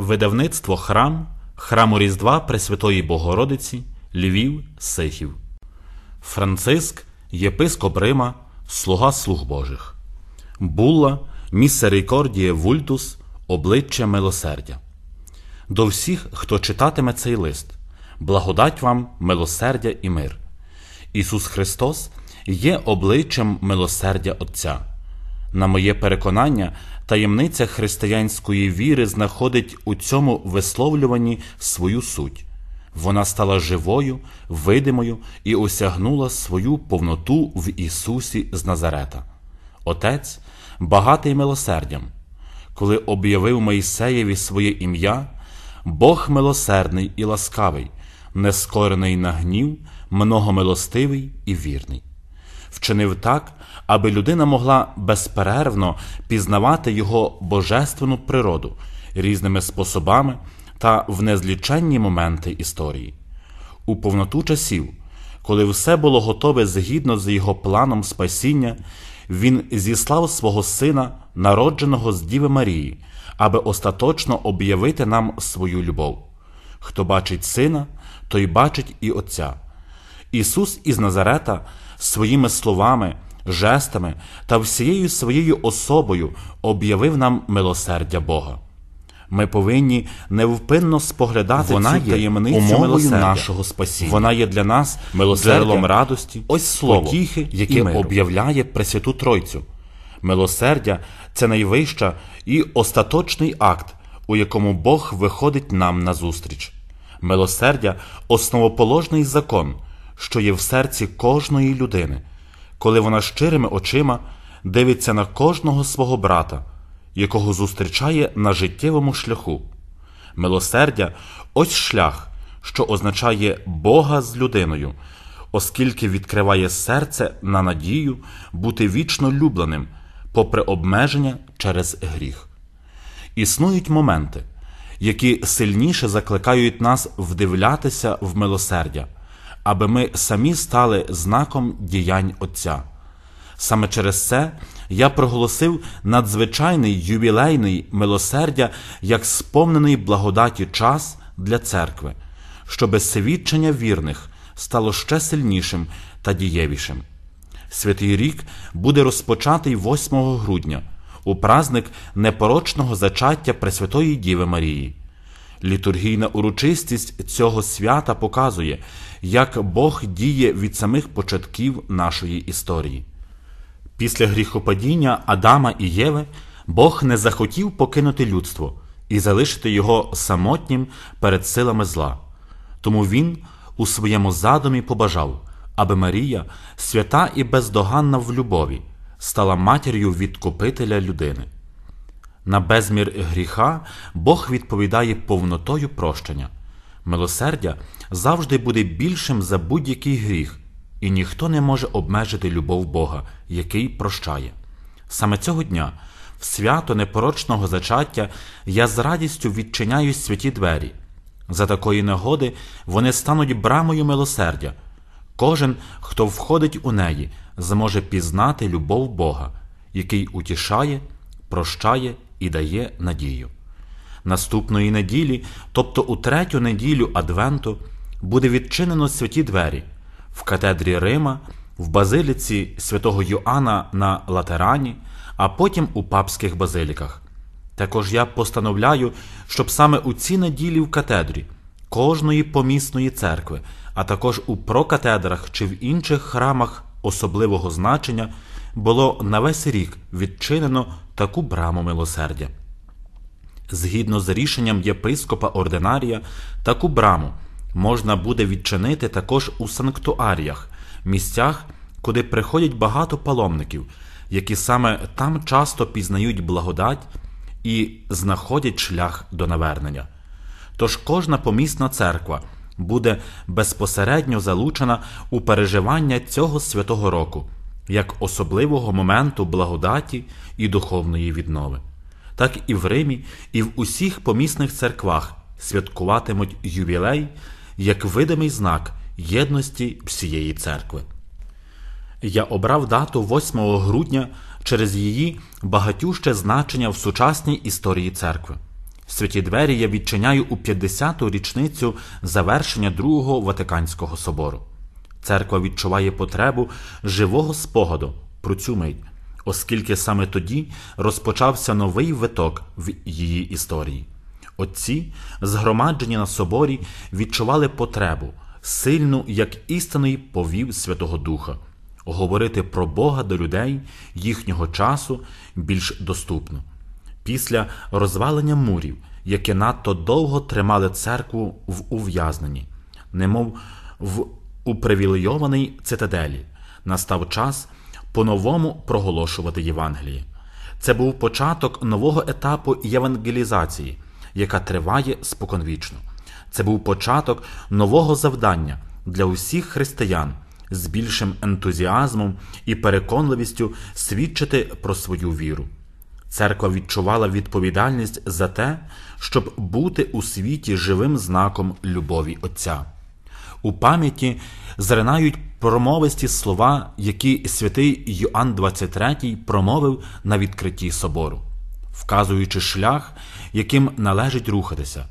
Видавництво Храм Храму Різдва Пресвятої Богородиці Львів Сихів Франциск, єпископ Рима, слуга слуг Божих. Булла Міссерикордіє Вультус, обличчя милосердя. До всіх, хто читатиме цей лист, благодать вам милосердя і мир. Ісус Христос є обличчям милосердя Отця. На моє переконання, таємниця християнської віри знаходить у цьому висловлюванні свою суть. Вона стала живою, видимою і осягнула свою повноту в Ісусі з Назарета. Отець, багатий милосердям, коли об'явив Моїсеєві своє ім'я, Бог милосердний і ласкавий, нескорений на гнів, многомилостивий і вірний. Вчинив так, аби людина могла безперервно пізнавати його божественну природу різними способами та в незліченні моменти історії. У повноту часів, коли все було готове згідно з його планом спасіння, він зіслав свого сина, народженого з Діви Марії, аби остаточно об'явити нам свою любов. Хто бачить сина, той бачить і Отця. Ісус із Назарета своїми словами, жестами та всією своєю особою об'явив нам милосердя Бога. Ми повинні невпинно споглядати Вона цю таємницю умовою милосердя. нашого спасіння. Вона є для нас джерелом радості, ось слово, потіхи, яке об'являє Пресвяту Тройцю. Милосердя це найвища і остаточний акт, у якому Бог виходить нам назустріч. Милосердя основоположний закон, що є в серці кожної людини, коли вона щирими очима дивиться на кожного свого брата, якого зустрічає на життєвому шляху. Милосердя ось шлях, що означає Бога з людиною, оскільки відкриває серце на надію бути вічно любленим, попри обмеження через гріх. Існують моменти, які сильніше закликають нас вдивлятися в милосердя, аби ми самі стали знаком діянь Отця. Саме через це я проголосив надзвичайний ювілейний милосердя як сповнений благодаті час для церкви, щоби свідчення вірних стало ще сильнішим та дієвішим. Святий рік буде розпочатий 8 грудня у праздник непорочного зачаття Пресвятої Діви Марії. Літургійна урочистість цього свята показує, як Бог діє від самих початків нашої історії. Після гріхопадіння Адама і Єви Бог не захотів покинути людство і залишити його самотнім перед силами зла. Тому він у своєму задумі побажав, аби Марія, свята і бездоганна в любові, стала матір'ю відкупителя людини. На безмір гріха Бог відповідає повнотою прощення. Милосердя завжди буде більшим за будь-який гріх, і ніхто не може обмежити любов Бога, який прощає. Саме цього дня, в свято непорочного зачаття, я з радістю відчиняю святі двері. За такої нагоди вони стануть брамою милосердя. Кожен, хто входить у неї, зможе пізнати любов Бога, який утішає, прощає і дає надію. Наступної неділі, тобто у третю неділю Адвенту, буде відчинено святі двері в катедрі Рима, в базиліці святого Йоанна на Латерані, а потім у папських базиліках. Також я постановляю, щоб саме у ці неділі в катедрі кожної помісної церкви, а також у прокатедрах чи в інших храмах особливого значення було на весь рік відчинено таку браму милосердя. Згідно з рішенням єпископа ординарія, таку браму можна буде відчинити також у санктуаріях, місцях, куди приходять багато паломників, які саме там часто пізнають благодать і знаходять шлях до навернення. Тож кожна помісна церква буде безпосередньо залучена у переживання цього святого року як особливого моменту благодаті і духовної віднови. Так і в Римі, і в усіх помісних церквах святкуватимуть ювілей як видимий знак єдності всієї церкви. Я обрав дату 8 грудня через її багатюще значення в сучасній історії церкви. Святі двері я відчиняю у 50-ту річницю завершення Другого Ватиканського собору. Церква відчуває потребу живого спогаду про цю мить, оскільки саме тоді розпочався новий виток в її історії. Отці, згромаджені на соборі, відчували потребу, сильну, як істинний повів Святого Духа, говорити про Бога до людей їхнього часу більш доступно. Після розвалення мурів, які надто довго тримали церкву в ув'язненні, немов в упривілейованій цитаделі, настав час по-новому проголошувати Євангеліє. Це був початок нового етапу євангелізації, яка триває споконвічно. Це був початок нового завдання для усіх християн з більшим ентузіазмом і переконливістю свідчити про свою віру. Церква відчувала відповідальність за те, щоб бути у світі живим знаком любові Отця. У пам'яті зринають промовисті слова, які святий Йоанн 23 промовив на відкритті собору, вказуючи шлях, яким належить рухатися.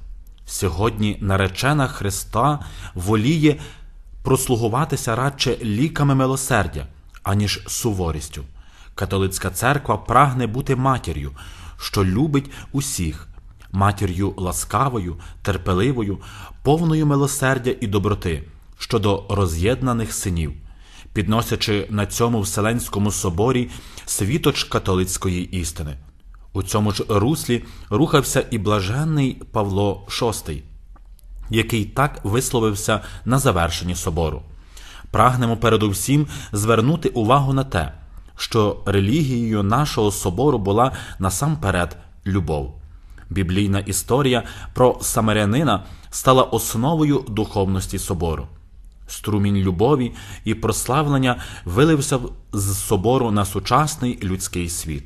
Сьогодні наречена Христа воліє прослугуватися радше ліками милосердя, аніж суворістю. Католицька церква прагне бути матір'ю, що любить усіх, матір'ю ласкавою, терпеливою, повною милосердя і доброти щодо роз'єднаних синів, підносячи на цьому Вселенському соборі світоч католицької істини. У цьому ж руслі рухався і блаженний Павло VI, який так висловився на завершенні собору. Прагнемо передусім звернути увагу на те, що релігією нашого собору була насамперед любов. Біблійна історія про самарянина стала основою духовності собору. Струмінь любові і прославлення вилився з собору на сучасний людський світ.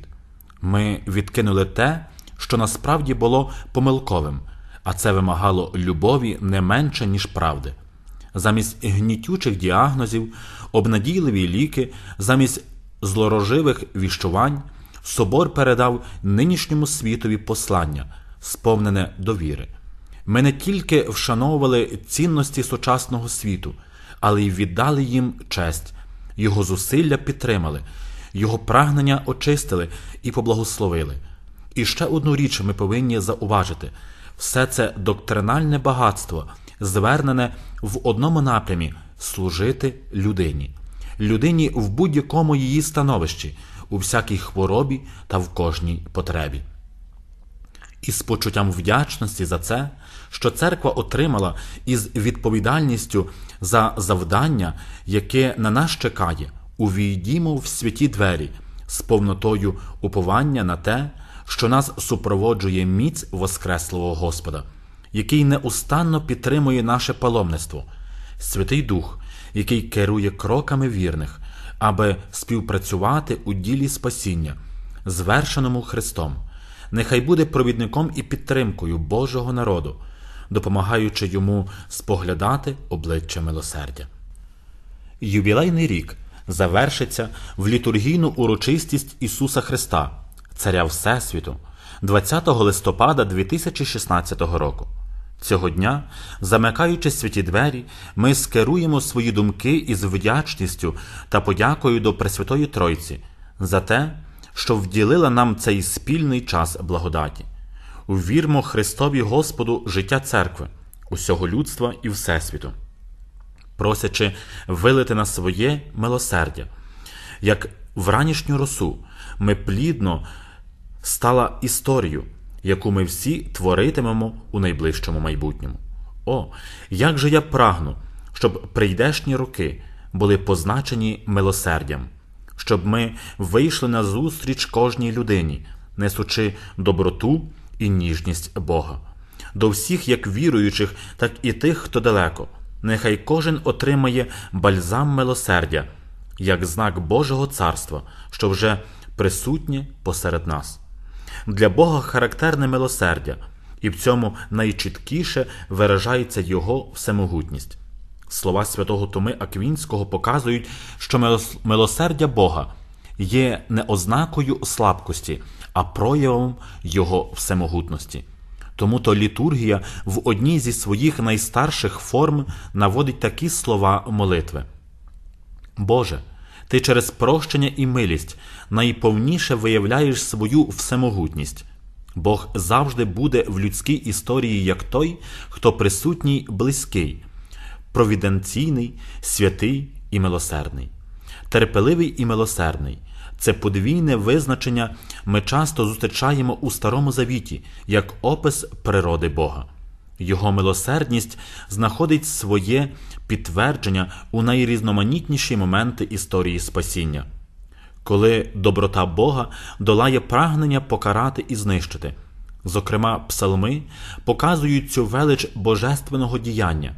Ми відкинули те, що насправді було помилковим, а це вимагало любові не менше, ніж правди. Замість гнітючих діагнозів, обнадійливі ліки, замість злороживих віщувань, собор передав нинішньому світові послання, сповнене довіри. Ми не тільки вшановували цінності сучасного світу, але й віддали їм честь, його зусилля підтримали, його прагнення очистили і поблагословили. І ще одну річ ми повинні зауважити: все це доктринальне багатство, звернене в одному напрямі служити людині, людині в будь-якому її становищі, у всякій хворобі та в кожній потребі. І з почуттям вдячності за це, що церква отримала із відповідальністю за завдання, яке на нас чекає, увійдімо в святі двері з повнотою уповання на те, що нас супроводжує міць Воскреслого Господа, який неустанно підтримує наше паломництво, Святий Дух, який керує кроками вірних, аби співпрацювати у ділі спасіння, звершеному Христом. Нехай буде провідником і підтримкою Божого народу, допомагаючи йому споглядати обличчя милосердя. Ювілейний рік завершиться в літургійну урочистість Ісуса Христа, Царя Всесвіту, 20 листопада 2016 року. Цього дня, замикаючи святі двері, ми скеруємо свої думки із вдячністю та подякою до Пресвятої Тройці за те, що вділила нам цей спільний час благодаті. Увірмо Христові Господу життя церкви, усього людства і Всесвіту, просячи вилити на своє милосердя. Як в ранішню росу ми плідно стала історію, яку ми всі творитимемо у найближчому майбутньому. О, як же я прагну, щоб прийдешні роки були позначені милосердям, щоб ми вийшли на зустріч кожній людині, несучи доброту і ніжність Бога. До всіх, як віруючих, так і тих, хто далеко. Нехай кожен отримає бальзам милосердя, як знак Божого царства, що вже присутнє посеред нас. Для Бога характерне милосердя, і в цьому найчіткіше виражається Його всемогутність. Слова святого Томи Аквінського показують, що милосердя Бога є не ознакою слабкості, а проявом Його всемогутності. Тому то літургія в одній зі своїх найстарших форм наводить такі слова молитви. Боже, ти через прощення і милість найповніше виявляєш свою всемогутність. Бог завжди буде в людській історії як той, хто присутній близький, провіденційний, святий і милосердний, терпеливий і милосердний. Це подвійне визначення ми часто зустрічаємо у Старому Завіті як опис природи Бога. Його милосердність знаходить своє підтвердження у найрізноманітніші моменти історії спасіння, коли доброта Бога долає прагнення покарати і знищити. Зокрема, псалми показують цю велич божественного діяння.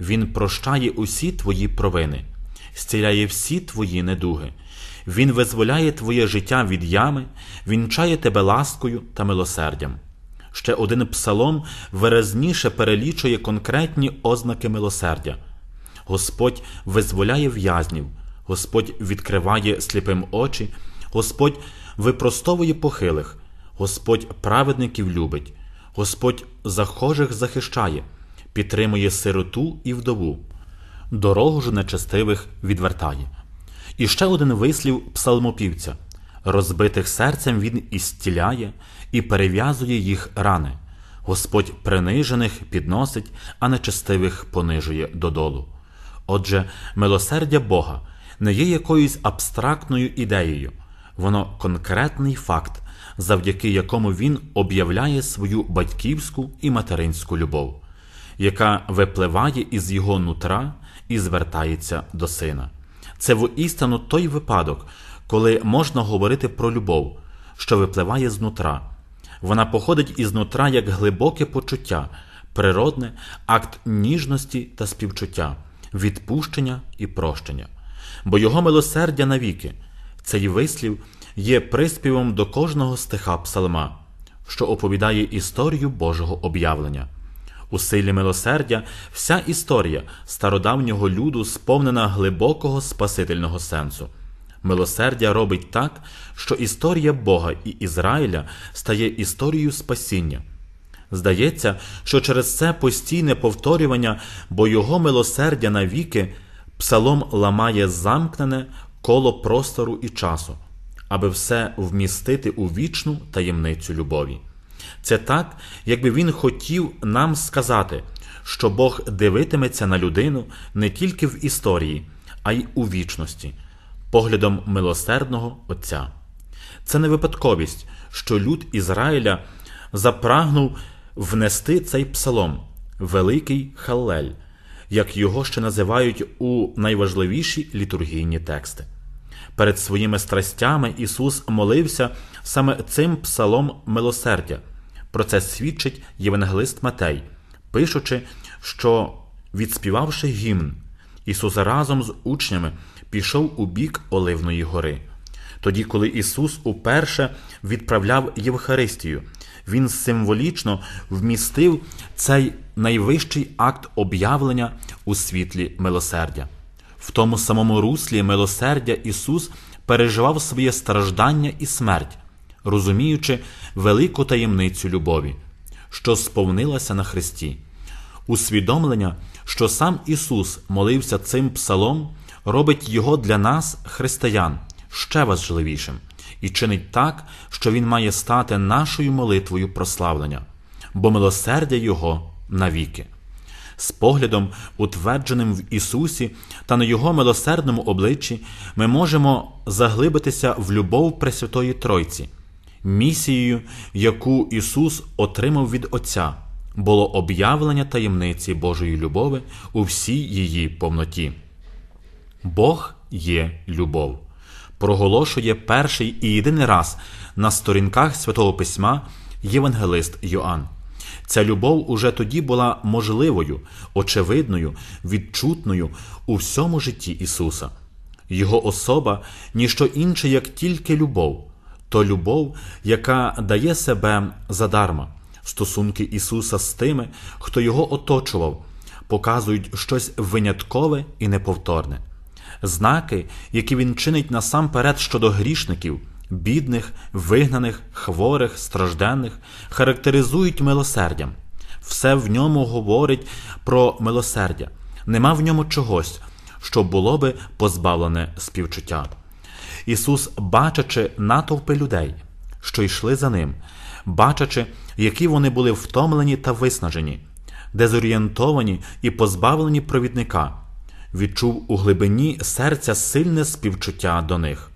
Він прощає усі твої провини, зціляє всі твої недуги. Він визволяє твоє життя від ями, вінчає тебе ласкою та милосердям. Ще один псалом виразніше перелічує конкретні ознаки милосердя. Господь визволяє в'язнів, Господь відкриває сліпим очі, Господь випростовує похилих, Господь праведників любить, Господь захожих захищає, підтримує сироту і вдову, дорогу ж нечестивих відвертає. І ще один вислів псалмопівця розбитих серцем він істіляє і перев'язує їх рани. Господь принижених підносить, а нечестивих понижує додолу. Отже, милосердя Бога не є якоюсь абстрактною ідеєю, воно конкретний факт, завдяки якому він об'являє свою батьківську і материнську любов, яка випливає із його нутра і звертається до сина. Це воістину той випадок, коли можна говорити про любов, що випливає з нутра. Вона походить із нутра як глибоке почуття, природне, акт ніжності та співчуття, відпущення і прощення. Бо його милосердя навіки, цей вислів є приспівом до кожного стиха псалма, що оповідає історію Божого об'явлення. У силі милосердя вся історія стародавнього люду сповнена глибокого спасительного сенсу. Милосердя робить так, що історія Бога і Ізраїля стає історією спасіння. Здається, що через це постійне повторювання, бо його милосердя навіки псалом ламає замкнене коло простору і часу, аби все вмістити у вічну таємницю любові. Це так, якби він хотів нам сказати, що Бог дивитиметься на людину не тільки в історії, а й у вічності, поглядом милосердного Отця. Це не випадковість, що люд Ізраїля запрагнув внести цей псалом, великий Халлель, як його ще називають у найважливіші літургійні тексти. Перед своїми страстями Ісус молився саме цим псалом милосердя. Про це свідчить Євангелист Матей, пишучи, що, відспівавши гімн, Ісус разом з учнями пішов у бік Оливної гори. Тоді, коли Ісус уперше відправляв Євхаристію, Він символічно вмістив цей найвищий акт об'явлення у світлі милосердя. В тому самому руслі милосердя Ісус переживав своє страждання і смерть, розуміючи велику таємницю любові, що сповнилася на Христі. Усвідомлення, що сам Ісус молився цим псалом, робить його для нас, християн, ще важливішим і чинить так, що Він має стати нашою молитвою прославлення, бо милосердя Його навіки. З поглядом, утвердженим в Ісусі та на Його милосердному обличчі, ми можемо заглибитися в любов Пресвятої Тройці, місією, яку Ісус отримав від Отця, було об'явлення таємниці Божої любові у всій її повноті. Бог є любов. Проголошує перший і єдиний раз на сторінках Святого Письма Євангелист Йоанн. Ця любов уже тоді була можливою, очевидною, відчутною у всьому житті Ісуса. Його особа ніщо інше, як тільки любов, то любов, яка дає себе задарма. Стосунки Ісуса з тими, хто його оточував, показують щось виняткове і неповторне. Знаки, які він чинить насамперед щодо грішників, бідних, вигнаних, хворих, стражденних характеризують милосердям. Все в ньому говорить про милосердя. Нема в ньому чогось, що було би позбавлене співчуття. Ісус, бачачи натовпи людей, що йшли за ним, бачачи, які вони були втомлені та виснажені, дезорієнтовані і позбавлені провідника, відчув у глибині серця сильне співчуття до них.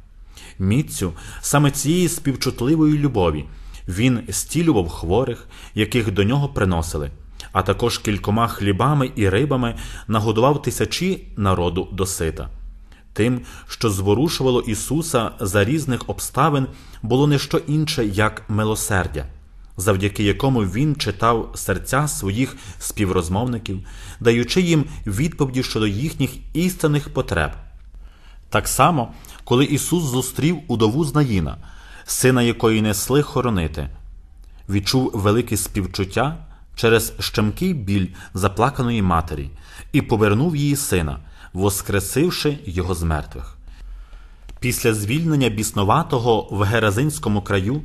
Міцю саме цієї співчутливої любові він стілював хворих, яких до нього приносили, а також кількома хлібами і рибами нагодував тисячі народу до сита. Тим, що зворушувало Ісуса за різних обставин, було не що інше, як милосердя, завдяки якому Він читав серця своїх співрозмовників, даючи їм відповіді щодо їхніх істинних потреб. Так само, коли Ісус зустрів удову Знаїна, сина якої несли хоронити, відчув велике співчуття через щемкий біль заплаканої матері і повернув її сина, воскресивши його з мертвих. Після звільнення біснуватого в Геразинському краю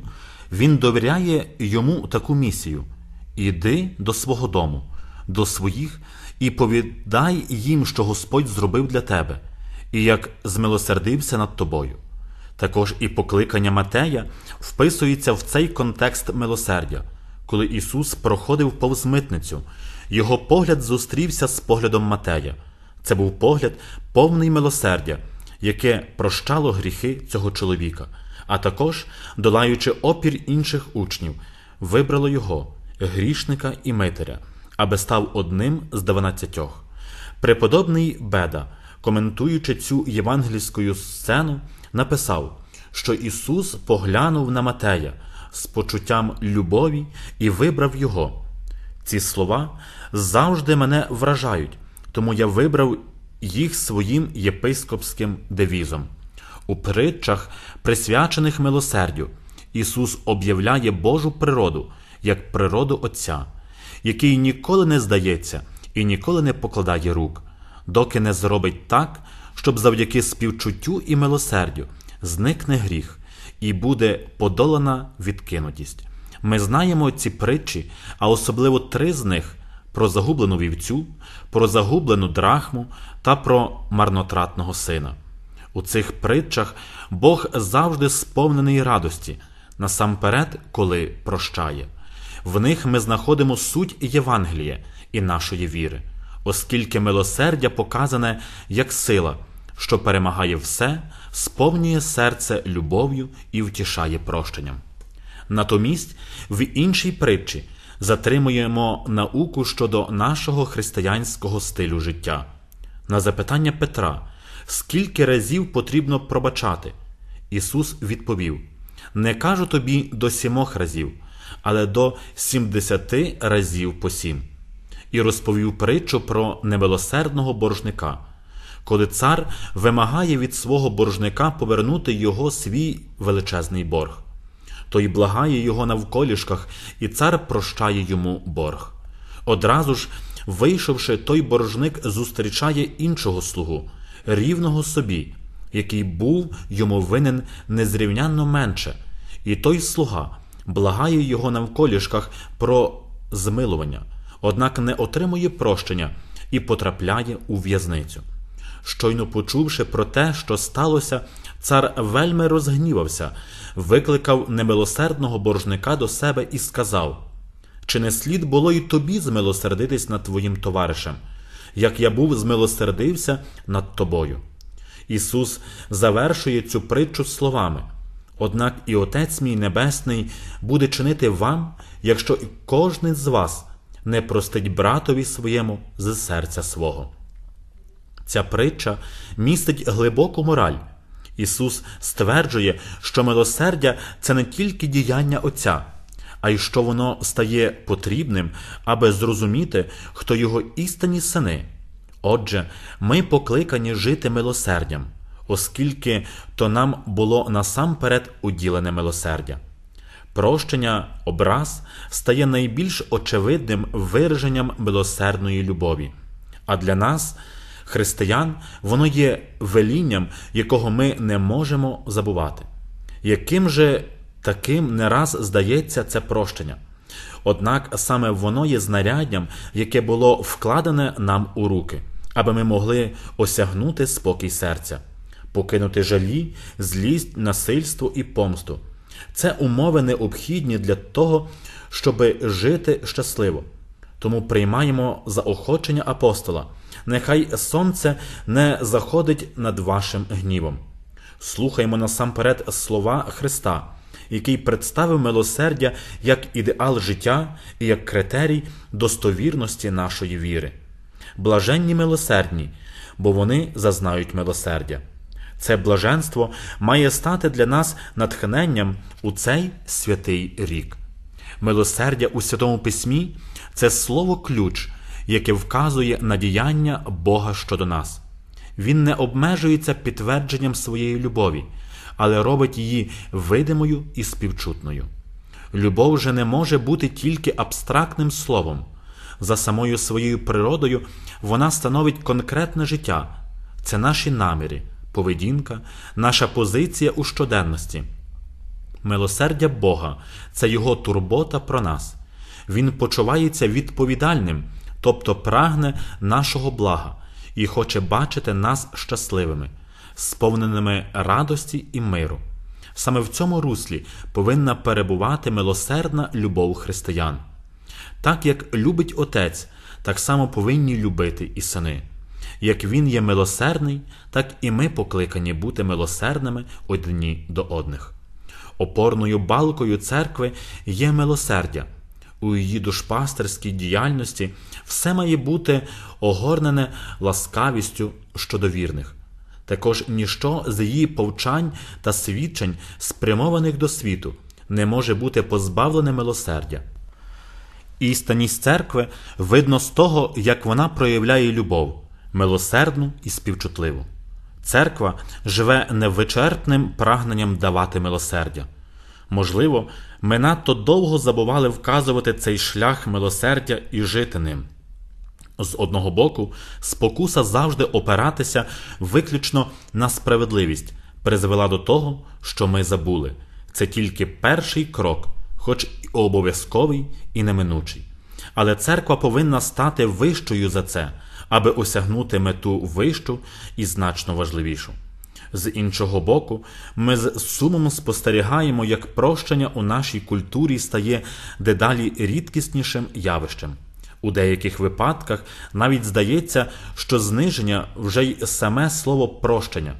він довіряє йому таку місію: іди до свого дому, до своїх і повідай їм, що Господь зробив для тебе, і як змилосердився над тобою. Також і покликання Матея вписується в цей контекст милосердя, коли Ісус проходив повз митницю, його погляд зустрівся з поглядом Матея. Це був погляд повний милосердя, яке прощало гріхи цього чоловіка, а також, долаючи опір інших учнів, вибрало його, грішника і митаря, аби став одним з дванадцятьох. Преподобний Беда, коментуючи цю євангельську сцену, написав, що Ісус поглянув на Матея з почуттям любові і вибрав його. Ці слова завжди мене вражають, тому я вибрав їх своїм єпископським девізом. У притчах, присвячених милосердю, Ісус об'являє Божу природу як природу Отця, який ніколи не здається і ніколи не покладає рук, доки не зробить так, щоб завдяки співчуттю і милосердю зникне гріх і буде подолана відкинутість. Ми знаємо ці притчі, а особливо три з них про загублену вівцю, про загублену драхму та про марнотратного сина. У цих притчах Бог завжди сповнений радості, насамперед, коли прощає. В них ми знаходимо суть Євангелія і нашої віри, оскільки милосердя показане як сила, що перемагає все, сповнює серце любов'ю і втішає прощенням. Натомість в іншій притчі затримуємо науку щодо нашого християнського стилю життя. На запитання Петра, скільки разів потрібно пробачати, Ісус відповів: Не кажу тобі до сімох разів, але до сімдесяти разів по сім. І розповів притчу про немилосердного боржника, коли цар вимагає від свого боржника повернути його свій величезний борг. Той благає його навколішках, і цар прощає йому борг. Одразу ж, вийшовши, той боржник зустрічає іншого слугу, рівного собі, який був йому винен незрівнянно менше, і той слуга благає його навколішках про змилування, однак не отримує прощення і потрапляє у в'язницю. Щойно почувши про те, що сталося, цар вельми розгнівався, викликав немилосердного боржника до себе і сказав: Чи не слід було й тобі змилосердитись над твоїм товаришем, як я був змилосердився над тобою? Ісус завершує цю притчу словами. Однак і Отець мій Небесний буде чинити вам, якщо і кожен з вас не простить братові своєму з серця свого. Ця притча містить глибоку мораль. Ісус стверджує, що милосердя це не тільки діяння Отця, а й що воно стає потрібним, аби зрозуміти, хто його істинні сини. Отже, ми покликані жити милосердям, оскільки то нам було насамперед уділене милосердя. Прощення, образ стає найбільш очевидним вираженням милосердної любові. А для нас християн, воно є велінням, якого ми не можемо забувати. Яким же таким не раз здається це прощення? Однак саме воно є знаряддям, яке було вкладене нам у руки, аби ми могли осягнути спокій серця, покинути жалі, злість, насильство і помсту. Це умови необхідні для того, щоб жити щасливо. Тому приймаємо заохочення апостола. Нехай сонце не заходить над вашим гнівом. Слухаймо насамперед слова Христа, який представив милосердя як ідеал життя і як критерій достовірності нашої віри. Блаженні милосердні, бо вони зазнають милосердя. Це блаженство має стати для нас натхненням у цей святий рік. Милосердя у Святому Письмі це слово ключ, яке вказує на діяння Бога щодо нас. Він не обмежується підтвердженням своєї любові, але робить її видимою і співчутною. Любов же не може бути тільки абстрактним словом. За самою своєю природою вона становить конкретне життя, це наші наміри, поведінка, наша позиція у щоденності. Милосердя Бога це Його турбота про нас. Він почувається відповідальним, тобто прагне нашого блага і хоче бачити нас щасливими, сповненими радості і миру. Саме в цьому руслі повинна перебувати милосердна любов християн. Так як любить Отець, так само повинні любити і сини. Як Він є милосердний, так і ми покликані бути милосердними одні до одних. Опорною балкою церкви є милосердя. У її душпастерській діяльності все має бути огорнене ласкавістю щодо вірних. Також ніщо з її повчань та свідчень, спрямованих до світу, не може бути позбавлене милосердя. Істинність церкви видно з того, як вона проявляє любов, милосердну і співчутливу. Церква живе невичерпним прагненням давати милосердя. Можливо, ми надто довго забували вказувати цей шлях милосердя і жити ним. З одного боку, спокуса завжди опиратися виключно на справедливість призвела до того, що ми забули. Це тільки перший крок, хоч і обов'язковий і неминучий. Але церква повинна стати вищою за це, аби осягнути мету вищу і значно важливішу. З іншого боку, ми з сумом спостерігаємо, як прощення у нашій культурі стає дедалі рідкіснішим явищем. У деяких випадках навіть здається, що зниження вже й саме слово прощення.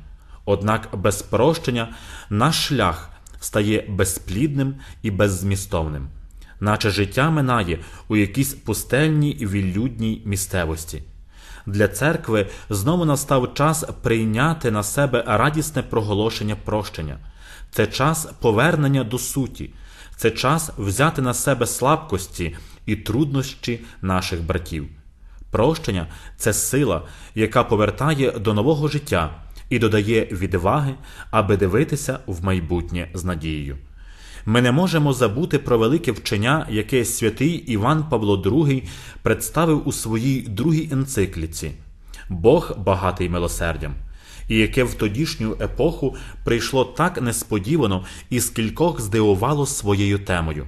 Однак без прощення наш шлях стає безплідним і беззмістовним, наче життя минає у якійсь пустельній вілюдній місцевості. Для церкви знову настав час прийняти на себе радісне проголошення прощення. Це час повернення до суті, це час взяти на себе слабкості і труднощі наших братів. Прощення це сила, яка повертає до нового життя і додає відваги, аби дивитися в майбутнє з надією. Ми не можемо забути про велике вчення, яке святий Іван Павло II представив у своїй другій енцикліці Бог багатий милосердям, і яке в тодішню епоху прийшло так несподівано і скількох здивувало своєю темою.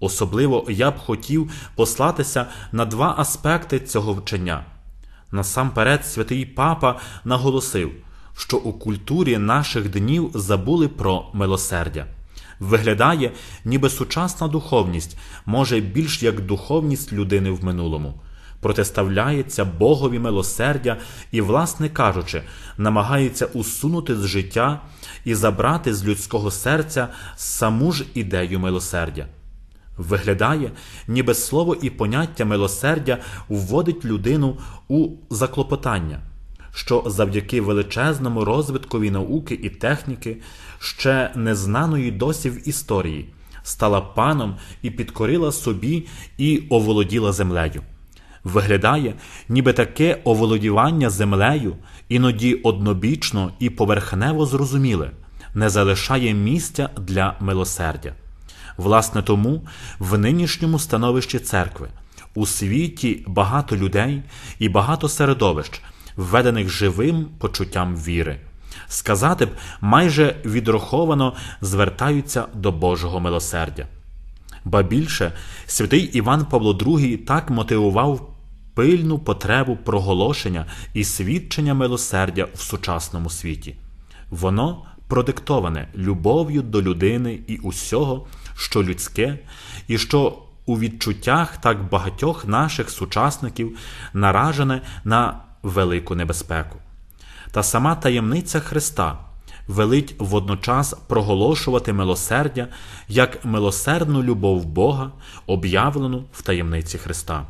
Особливо я б хотів послатися на два аспекти цього вчення. Насамперед, святий папа наголосив, що у культурі наших днів забули про милосердя. Виглядає, ніби сучасна духовність може більш як духовність людини в минулому, протиставляється Богові милосердя і, власне кажучи, намагається усунути з життя і забрати з людського серця саму ж ідею милосердя. Виглядає, ніби слово і поняття милосердя вводить людину у заклопотання що завдяки величезному розвиткові науки і техніки, ще незнаної досі в історії, стала паном і підкорила собі і оволоділа землею. Виглядає, ніби таке оволодівання землею, іноді однобічно і поверхнево зрозуміле, не залишає місця для милосердя. Власне тому в нинішньому становищі церкви у світі багато людей і багато середовищ, введених живим почуттям віри. сказати б, майже відраховано звертаються до Божого милосердя. Ба більше, святий Іван Павло II так мотивував пильну потребу проголошення і свідчення милосердя в сучасному світі. Воно продиктоване любов'ю до людини і усього, що людське, і що у відчуттях так багатьох наших сучасників наражене на велику небезпеку. Та сама таємниця Христа велить водночас проголошувати милосердя як милосердну любов Бога, об'явлену в таємниці Христа.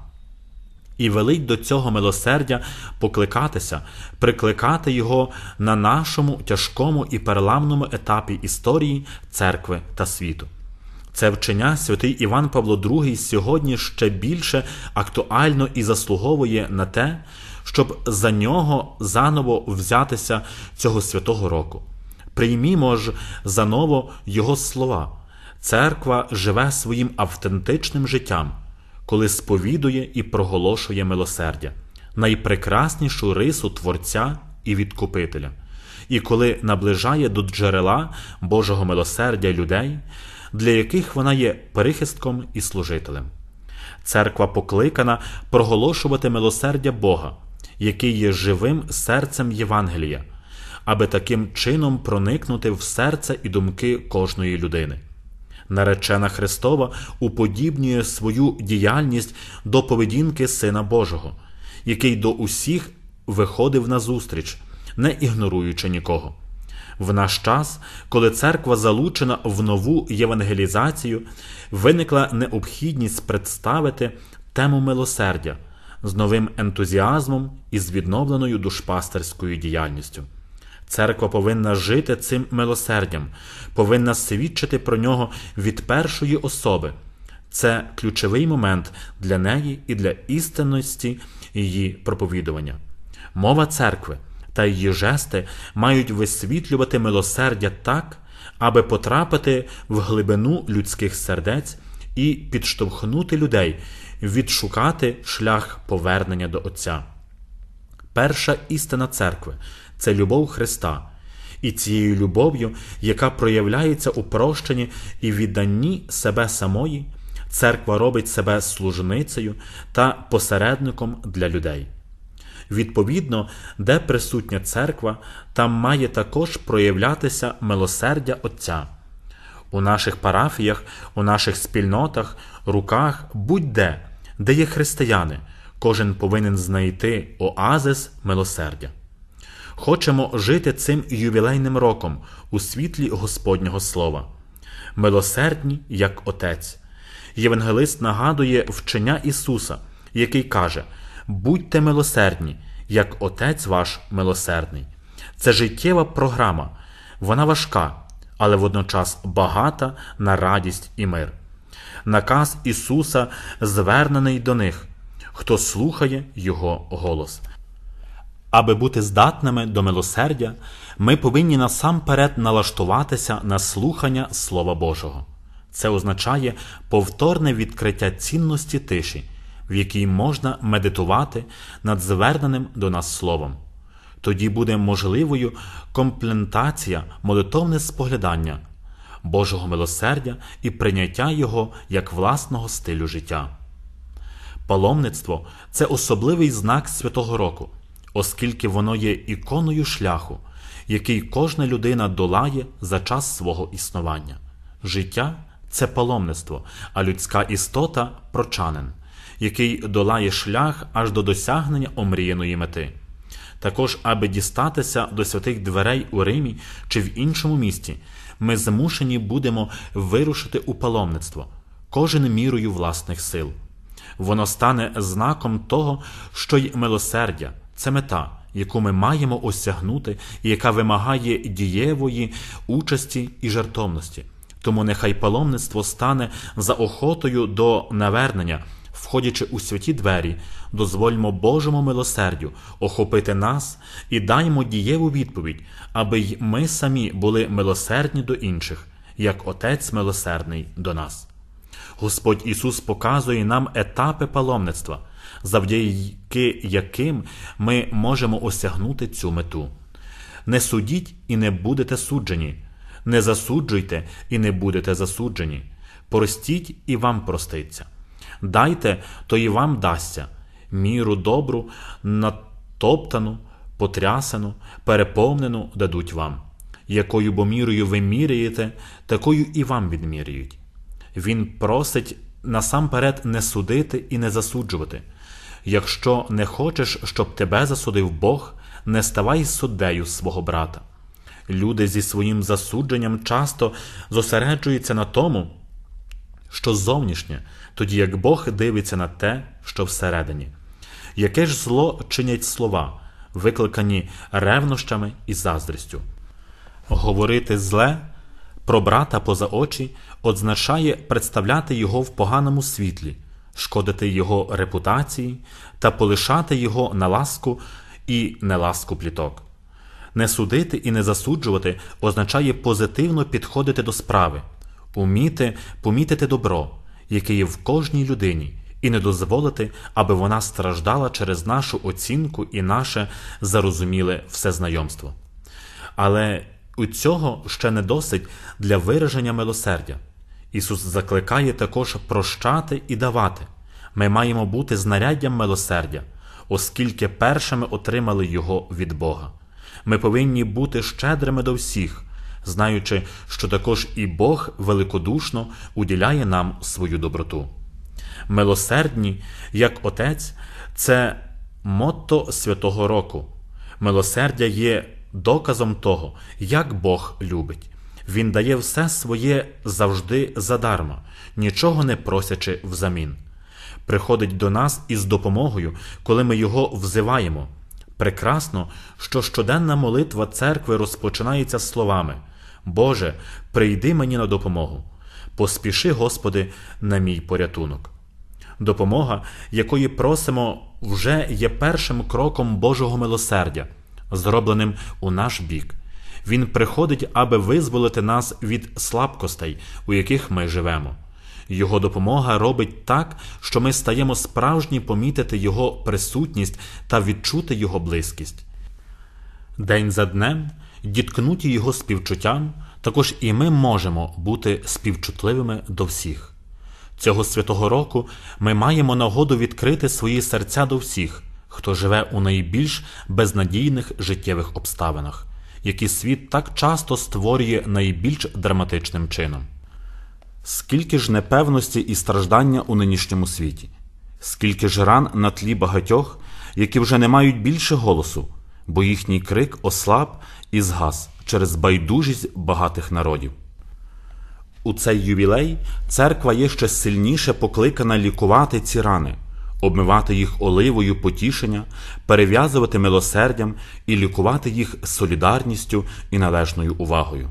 І велить до цього милосердя покликатися, прикликати його на нашому тяжкому і переламному етапі історії церкви та світу. Це вчення святий Іван Павло II сьогодні ще більше актуально і заслуговує на те, щоб за нього заново взятися цього святого року. Приймімо ж заново Його слова. Церква живе своїм автентичним життям, коли сповідує і проголошує милосердя, найпрекраснішу рису Творця і Відкупителя, і коли наближає до джерела Божого милосердя людей, для яких вона є перехистком і служителем. Церква покликана проголошувати милосердя Бога, який є живим серцем Євангелія, аби таким чином проникнути в серце і думки кожної людини. Наречена Христова уподібнює свою діяльність до поведінки Сина Божого, який до усіх виходив назустріч, не ігноруючи нікого. В наш час, коли церква залучена в нову євангелізацію, виникла необхідність представити тему милосердя з новим ентузіазмом і з відновленою душпастерською діяльністю. Церква повинна жити цим милосердям, повинна свідчити про нього від першої особи. Це ключовий момент для неї і для істинності її проповідування. Мова церкви та її жести мають висвітлювати милосердя так, аби потрапити в глибину людських сердець і підштовхнути людей, відшукати шлях повернення до Отця. Перша істина церкви це любов Христа, і цією любов'ю, яка проявляється у прощенні і відданні себе самої, церква робить себе служницею та посередником для людей. Відповідно, де присутня церква, там має також проявлятися милосердя Отця. У наших парафіях, у наших спільнотах, руках, будь-де, де є християни, кожен повинен знайти оазис милосердя. Хочемо жити цим ювілейним роком у світлі Господнього Слова. Милосердні, як Отець. Євангелист нагадує вчення Ісуса, який каже: Будьте милосердні, як Отець ваш милосердний. Це життєва програма, вона важка, але водночас багата на радість і мир. Наказ Ісуса звернений до них, хто слухає Його голос. Аби бути здатними до милосердя, ми повинні насамперед налаштуватися на слухання Слова Божого. Це означає повторне відкриття цінності тиші, в якій можна медитувати над зверненим до нас словом. Тоді буде можливою комплентація, молитовне споглядання Божого милосердя і прийняття Його як власного стилю життя. Паломництво це особливий знак Святого Року, оскільки воно є іконою шляху, який кожна людина долає за час свого існування. Життя це паломництво, а людська істота прочанин, який долає шлях аж до досягнення омріяної мети. Також, аби дістатися до святих дверей у Римі чи в іншому місті, ми змушені будемо вирушити у паломництво, кожен мірою власних сил. Воно стане знаком того, що й милосердя це мета, яку ми маємо осягнути і яка вимагає дієвої участі і жертовності. Тому нехай паломництво стане за охотою до навернення, входячи у святі двері, дозвольмо Божому милосердю охопити нас і даймо дієву відповідь, аби й ми самі були милосердні до інших, як Отець милосердний до нас. Господь Ісус показує нам етапи паломництва, завдяки яким ми можемо осягнути цю мету. Не судіть і не будете суджені, не засуджуйте і не будете засуджені. Простіть і вам проститься. Дайте, то і вам дасться міру добру, натоптану, потрясану, переповнену дадуть вам. Якою бо мірою ви міряєте, такою і вам відміряють. Він просить насамперед не судити і не засуджувати. Якщо не хочеш, щоб тебе засудив Бог, не ставай суддею свого брата. Люди зі своїм засудженням часто зосереджуються на тому, що зовнішнє, тоді як Бог дивиться на те, що всередині. Яке ж зло чинять слова, викликані ревнощами і заздрістю? Говорити зле про брата поза очі означає представляти його в поганому світлі, шкодити його репутації та полишати його на ласку і неласку пліток. Не судити і не засуджувати означає позитивно підходити до справи, уміти помітити добро, яке є в кожній людині, і не дозволити, аби вона страждала через нашу оцінку і наше зарозуміле всезнайомство. Але у цього ще не досить для вираження милосердя. Ісус закликає також прощати і давати. Ми маємо бути знаряддям милосердя, оскільки першими отримали його від Бога. Ми повинні бути щедрими до всіх, знаючи, що також і Бог великодушно уділяє нам свою доброту. Милосердні, як Отець, це мотто святого року. Милосердя є доказом того, як Бог любить. Він дає все своє завжди задарма, нічого не просячи взамін. Приходить до нас із допомогою, коли ми його взиваємо. Прекрасно, що щоденна молитва церкви розпочинається словами Боже, прийди мені на допомогу, поспіши, Господи, на мій порятунок. Допомога, якої просимо, вже є першим кроком Божого милосердя, зробленим у наш бік. Він приходить, аби визволити нас від слабкостей, у яких ми живемо. Його допомога робить так, що ми стаємо справжні помітити Його присутність та відчути Його близькість. День за днем, діткнуті Його співчуттям, також і ми можемо бути співчутливими до всіх. Цього святого року ми маємо нагоду відкрити свої серця до всіх, хто живе у найбільш безнадійних життєвих обставинах, які світ так часто створює найбільш драматичним чином. Скільки ж непевності і страждання у нинішньому світі, скільки ж ран на тлі багатьох, які вже не мають більше голосу, бо їхній крик ослаб і згас через байдужість багатих народів. У цей ювілей церква є ще сильніше покликана лікувати ці рани, обмивати їх оливою потішення, перев'язувати милосердям і лікувати їх солідарністю і належною увагою.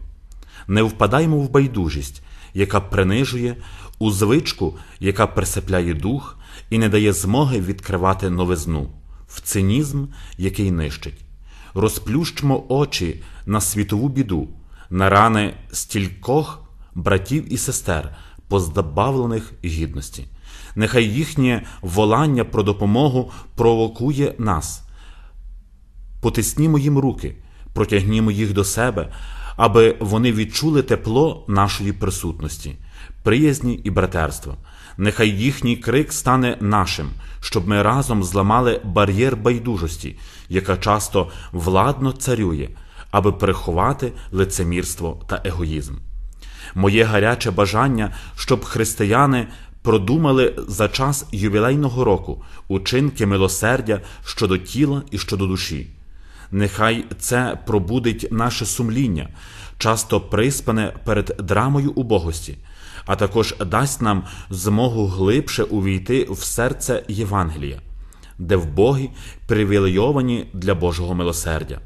Не впадаймо в байдужість, яка принижує, у звичку, яка присипляє дух і не дає змоги відкривати новизну, в цинізм, який нищить. Розплющмо очі на світову біду, на рани стількох братів і сестер, позбавлених гідності. Нехай їхнє волання про допомогу провокує нас. Потиснімо їм руки, протягнімо їх до себе, аби вони відчули тепло нашої присутності, приязні і братерства. Нехай їхній крик стане нашим, щоб ми разом зламали бар'єр байдужості, яка часто владно царює, аби приховати лицемірство та егоїзм. Моє гаряче бажання, щоб християни продумали за час ювілейного року учинки милосердя щодо тіла і щодо душі. Нехай це пробудить наше сумління, часто приспане перед драмою убогості, а також дасть нам змогу глибше увійти в серце Євангелія, де в Богі привілейовані для Божого милосердя.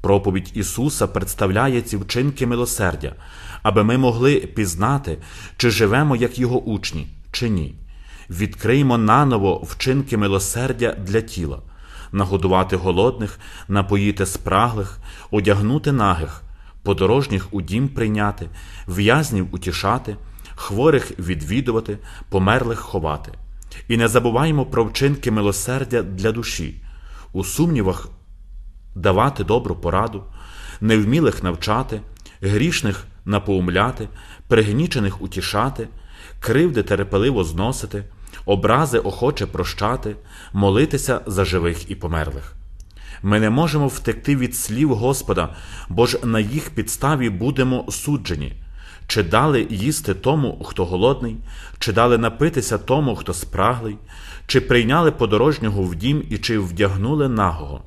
Проповідь Ісуса представляє ці вчинки милосердя, аби ми могли пізнати, чи живемо як Його учні, чи ні. Відкриємо наново вчинки милосердя для тіла, нагодувати голодних, напоїти спраглих, одягнути нагих, подорожніх у дім прийняти, в'язнів утішати, хворих відвідувати, померлих ховати. І не забуваємо про вчинки милосердя для душі. У сумнівах давати добру пораду, невмілих навчати, грішних напоумляти, пригнічених утішати, кривди терпеливо зносити, образи охоче прощати, молитися за живих і померлих. Ми не можемо втекти від слів Господа, бо ж на їх підставі будемо суджені. Чи дали їсти тому, хто голодний, чи дали напитися тому, хто спраглий, чи прийняли подорожнього в дім і чи вдягнули нагого,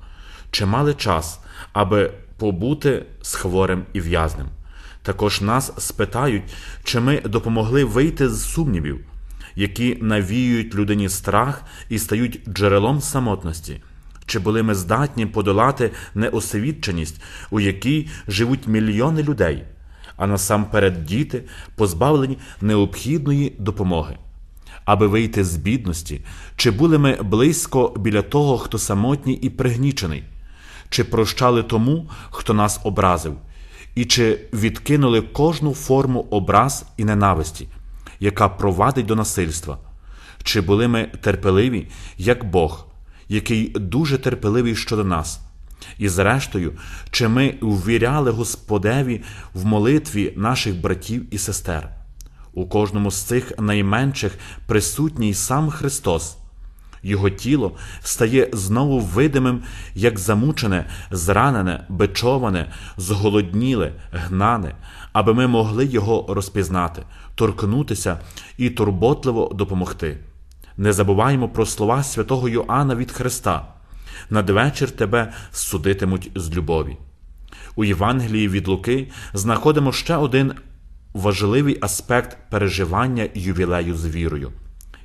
чи мали час, аби побути з хворим і в'язним. Також нас спитають, чи ми допомогли вийти з сумнівів, які навіюють людині страх і стають джерелом самотності. Чи були ми здатні подолати неосвідченість, у якій живуть мільйони людей, а насамперед діти, позбавлені необхідної допомоги? Аби вийти з бідності, чи були ми близько біля того, хто самотній і пригнічений, чи прощали тому, хто нас образив, і чи відкинули кожну форму образ і ненависті, яка провадить до насильства? Чи були ми терпеливі, як Бог? який дуже терпеливий щодо нас. І, зрештою, чи ми ввіряли Господеві в молитві наших братів і сестер. У кожному з цих найменших присутній сам Христос. Його тіло стає знову видимим, як замучене, зранене, бичоване, зголодніле, гнане, аби ми могли його розпізнати, торкнутися і турботливо допомогти. Не забуваємо про слова святого Йоанна від Христа. Надвечір тебе судитимуть з любові. У Євангелії від Луки знаходимо ще один важливий аспект переживання ювілею з вірою.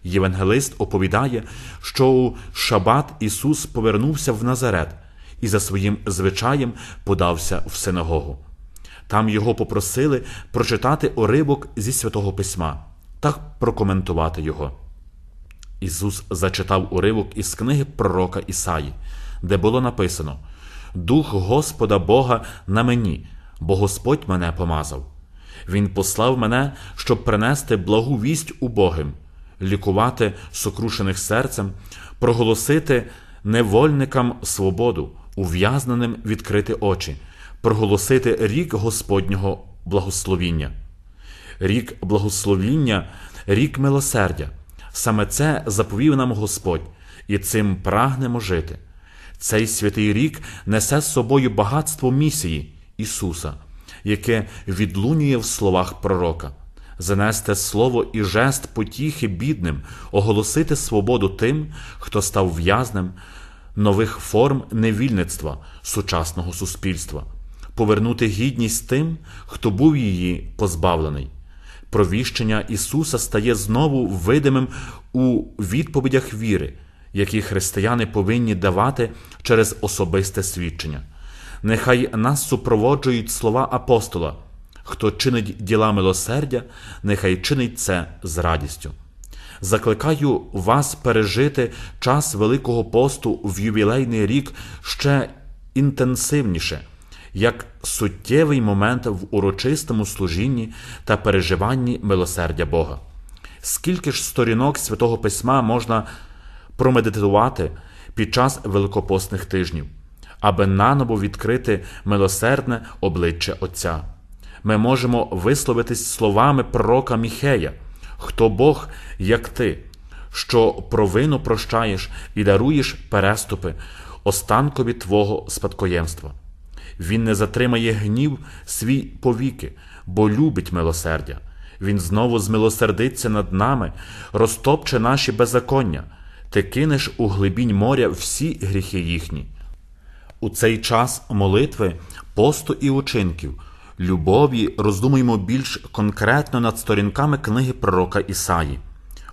Євангелист оповідає, що у Шабат Ісус повернувся в Назарет і за своїм звичаєм подався в синагогу. Там його попросили прочитати уривок зі святого письма та прокоментувати його. Ісус зачитав уривок із книги пророка Ісаї, де було написано: Дух Господа Бога на мені, бо Господь мене помазав. Він послав мене, щоб принести благу вість убогим, лікувати сокрушених серцем, проголосити невольникам свободу, ув'язненим відкрити очі, проголосити рік Господнього благословіння. Рік благословіння, рік милосердя. Саме це заповів нам Господь, і цим прагнемо жити. Цей святий рік несе з собою багатство місії Ісуса, яке відлунює в словах пророка, занести слово і жест потіхи бідним, оголосити свободу тим, хто став в'язнем нових форм невільництва сучасного суспільства, повернути гідність тим, хто був її позбавлений. Провіщення Ісуса стає знову видимим у відповідях віри, які християни повинні давати через особисте свідчення. Нехай нас супроводжують слова апостола, хто чинить діла милосердя, нехай чинить це з радістю. Закликаю вас пережити час Великого посту в ювілейний рік ще інтенсивніше як суттєвий момент в урочистому служінні та переживанні милосердя Бога. Скільки ж сторінок святого Письма можна промедитувати під час великопосних тижнів, аби наново відкрити милосердне обличчя Отця? Ми можемо висловитись словами пророка Міхея, хто Бог, як ти, що провину прощаєш і даруєш переступи, останкові Твого спадкоємства. Він не затримає гнів свій повіки, бо любить милосердя. Він знову змилосердиться над нами, розтопче наші беззаконня, ти кинеш у глибінь моря всі гріхи їхні. У цей час молитви, посту і учинків, любові роздумуємо більш конкретно над сторінками книги пророка Ісаї.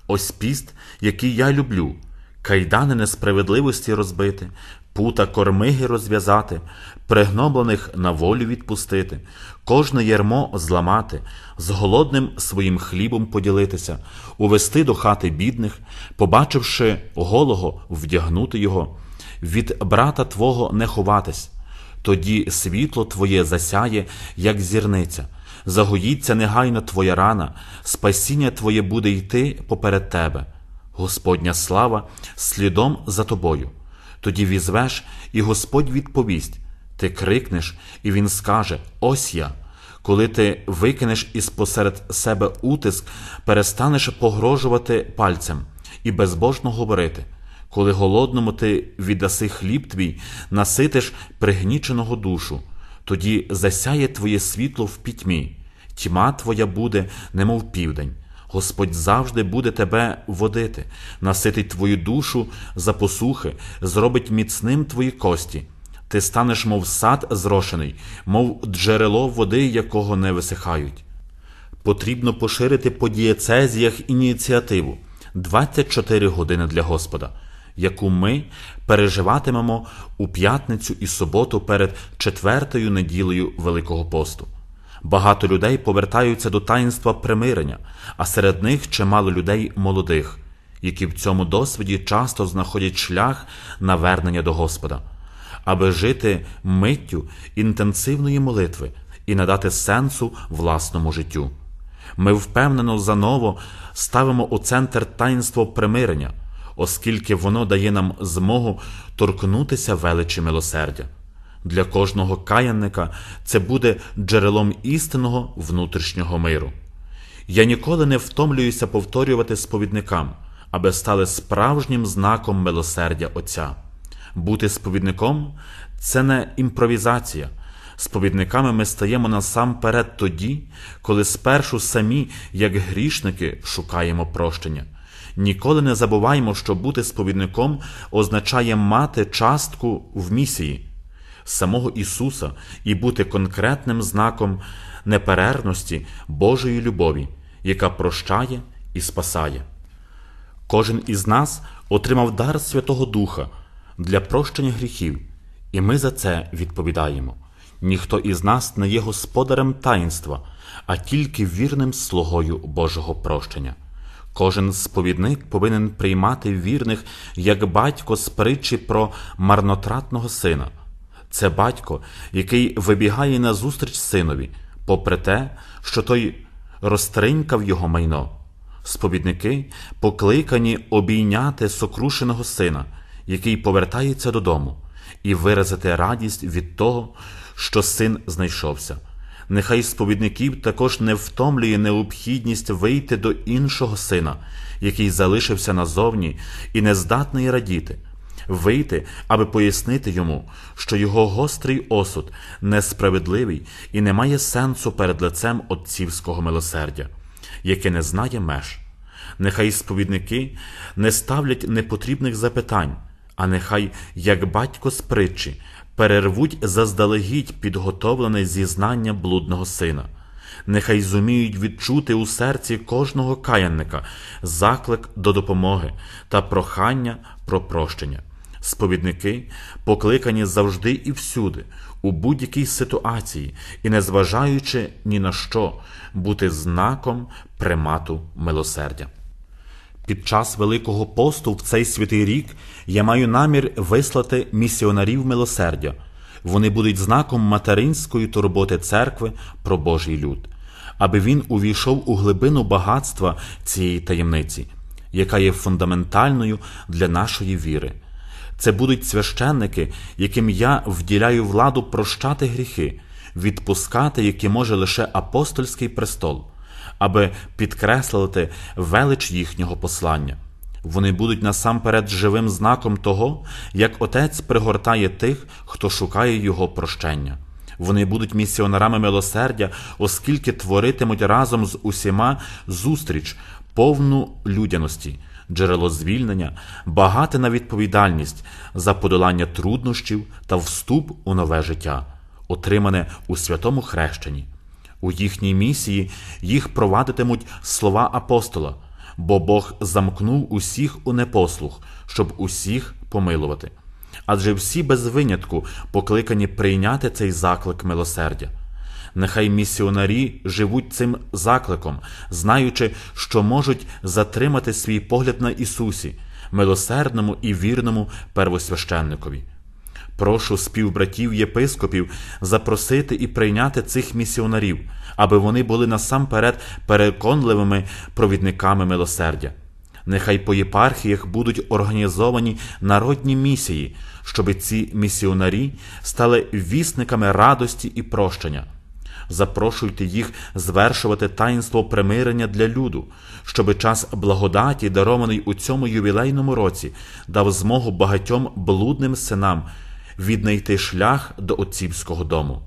Ось піст, який я люблю, кайдани несправедливості розбити, пута кормиги розв'язати, пригноблених на волю відпустити, кожне ярмо зламати, з голодним своїм хлібом поділитися, увести до хати бідних, побачивши голого, вдягнути його, від брата Твого не ховатись. Тоді світло Твоє засяє, як зірниця, загоїться негайно Твоя рана, спасіння Твоє буде йти поперед Тебе, Господня слава слідом за тобою. Тоді візвеш, і Господь відповість: ти крикнеш, і Він скаже: Ось я. Коли ти викинеш із посеред себе утиск, перестанеш погрожувати пальцем і безбожно говорити. Коли голодному ти віддаси хліб твій, наситиш пригніченого душу, тоді засяє твоє світло в пітьмі, тьма твоя буде, немов південь. Господь завжди буде тебе водити, наситить твою душу за посухи, зробить міцним твої кості. Ти станеш, мов сад зрошений, мов джерело води, якого не висихають. Потрібно поширити по дієцезіях ініціативу 24 години для Господа, яку ми переживатимемо у п'ятницю і суботу перед четвертою неділею Великого посту. Багато людей повертаються до таїнства примирення, а серед них чимало людей молодих, які в цьому досвіді часто знаходять шлях навернення до Господа, аби жити миттю інтенсивної молитви і надати сенсу власному життю. Ми впевнено заново ставимо у центр таїнство примирення, оскільки воно дає нам змогу торкнутися величі милосердя. Для кожного каянника це буде джерелом істинного внутрішнього миру. Я ніколи не втомлююся повторювати сповідникам, аби стали справжнім знаком милосердя Отця. Бути сповідником це не імпровізація. Сповідниками ми стаємо насамперед тоді, коли спершу самі, як грішники, шукаємо прощення. Ніколи не забуваємо, що бути сповідником означає мати частку в місії самого Ісуса і бути конкретним знаком неперервності Божої любові, яка прощає і спасає. Кожен із нас отримав дар Святого Духа для прощення гріхів, і ми за це відповідаємо. Ніхто із нас не є господарем таїнства, а тільки вірним слугою Божого прощення. Кожен сповідник повинен приймати вірних як батько з притчі про марнотратного сина. Це батько, який вибігає назустріч синові, попри те, що той розтринькав його майно. Сповідники покликані обійняти сокрушеного сина, який повертається додому, і виразити радість від того, що син знайшовся. Нехай сповідників також не втомлює необхідність вийти до іншого сина, який залишився назовні і не здатний радіти, вийти, аби пояснити йому, що його гострий осуд несправедливий і не має сенсу перед лицем отцівського милосердя, яке не знає меж. Нехай сповідники не ставлять непотрібних запитань, а нехай, як батько з притчі, перервуть заздалегідь підготовлене зізнання блудного сина. Нехай зуміють відчути у серці кожного каянника заклик до допомоги та прохання про прощення. Сповідники покликані завжди і всюди, у будь-якій ситуації, і, незважаючи ні на що, бути знаком примату милосердя. Під час Великого посту в цей святий рік я маю намір вислати місіонарів милосердя. Вони будуть знаком материнської турботи церкви про Божий люд, аби він увійшов у глибину багатства цієї таємниці, яка є фундаментальною для нашої віри. Це будуть священники, яким я вділяю владу прощати гріхи, відпускати, які може лише апостольський престол аби підкреслити велич їхнього послання. Вони будуть насамперед живим знаком того, як Отець пригортає тих, хто шукає Його прощення. Вони будуть місіонерами милосердя, оскільки творитимуть разом з усіма зустріч, повну людяності, джерело звільнення, багате на відповідальність за подолання труднощів та вступ у нове життя, отримане у святому хрещенні. У їхній місії їх провадитимуть слова апостола, бо Бог замкнув усіх у непослух, щоб усіх помилувати. Адже всі без винятку покликані прийняти цей заклик милосердя. Нехай місіонарі живуть цим закликом, знаючи, що можуть затримати свій погляд на Ісусі, милосердному і вірному первосвященникові. Прошу співбратів єпископів запросити і прийняти цих місіонарів, аби вони були насамперед переконливими провідниками милосердя. Нехай по єпархіях будуть організовані народні місії, щоб ці місіонарі стали вісниками радості і прощення. Запрошуйте їх звершувати таїнство примирення для люду, щоби час благодаті, дарований у цьому ювілейному році, дав змогу багатьом блудним синам віднайти шлях до отцівського дому.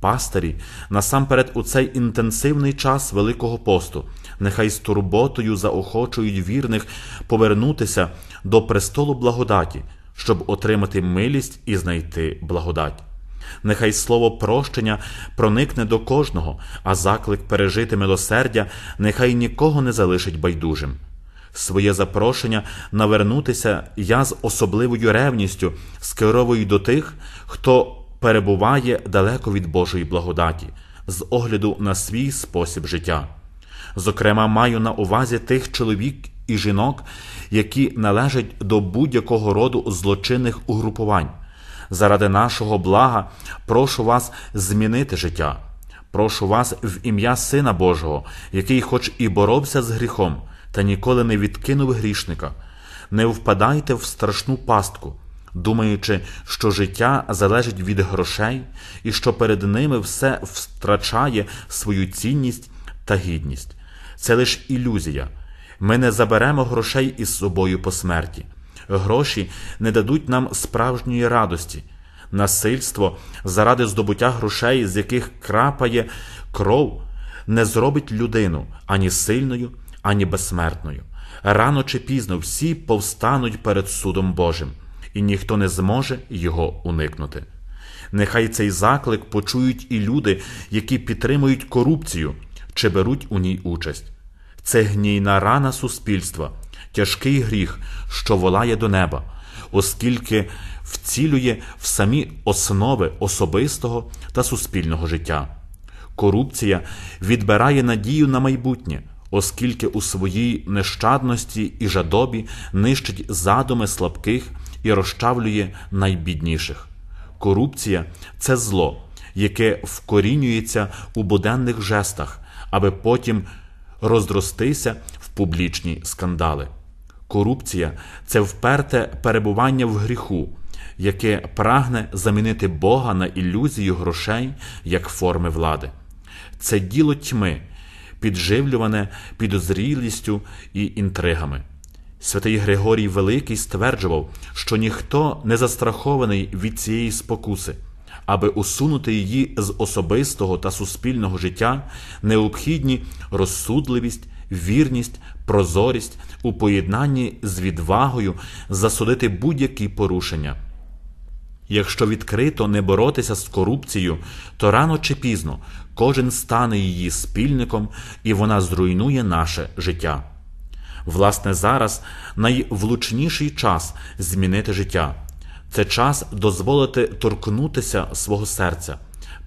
Пастирі насамперед у цей інтенсивний час Великого посту, нехай з турботою заохочують вірних повернутися до престолу благодаті, щоб отримати милість і знайти благодать. Нехай слово прощення проникне до кожного, а заклик пережити милосердя нехай нікого не залишить байдужим. Своє запрошення навернутися я з особливою ревністю скеровую до тих, хто перебуває далеко від Божої благодаті, з огляду на свій спосіб життя. Зокрема, маю на увазі тих чоловік і жінок, які належать до будь-якого роду злочинних угрупувань. Заради нашого блага прошу вас змінити життя. Прошу вас в ім'я Сина Божого, який, хоч і боровся з гріхом, та ніколи не відкинув грішника. Не впадайте в страшну пастку, думаючи, що життя залежить від грошей і що перед ними все втрачає свою цінність та гідність. Це лише ілюзія. Ми не заберемо грошей із собою по смерті. Гроші не дадуть нам справжньої радості. Насильство заради здобуття грошей, з яких крапає кров, не зробить людину ані сильною, ані безсмертною. Рано чи пізно всі повстануть перед судом Божим, і ніхто не зможе його уникнути. Нехай цей заклик почують і люди, які підтримують корупцію чи беруть у ній участь. Це гнійна рана суспільства, тяжкий гріх, що волає до неба, оскільки вцілює в самі основи особистого та суспільного життя. Корупція відбирає надію на майбутнє, оскільки у своїй нещадності і жадобі нищить задуми слабких і розчавлює найбідніших. Корупція це зло, яке вкорінюється у буденних жестах, аби потім розростися в публічні скандали. Корупція це вперте перебування в гріху, яке прагне замінити Бога на ілюзію грошей як форми влади. Це діло тьми, підживлюване підозрілістю і інтригами. Святий Григорій Великий стверджував, що ніхто не застрахований від цієї спокуси, аби усунути її з особистого та суспільного життя, необхідні розсудливість, вірність, прозорість у поєднанні з відвагою засудити будь-які порушення. Якщо відкрито не боротися з корупцією, то рано чи пізно кожен стане її спільником і вона зруйнує наше життя. Власне, зараз найвлучніший час змінити життя. Це час дозволити торкнутися свого серця.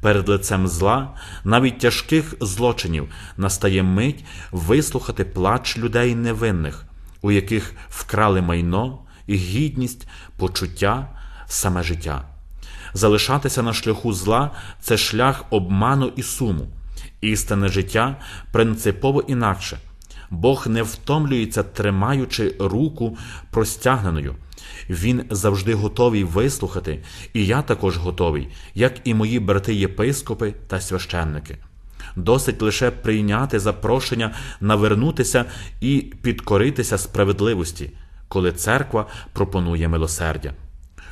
Перед лицем зла, навіть тяжких злочинів, настає мить вислухати плач людей невинних, у яких вкрали майно, гідність, почуття, саме життя. Залишатися на шляху зла це шлях обману і суму. Істинне життя принципово інакше. Бог не втомлюється, тримаючи руку простягненою. Він завжди готовий вислухати, і я також готовий, як і мої брати-єпископи та священники. Досить лише прийняти запрошення навернутися і підкоритися справедливості, коли церква пропонує милосердя.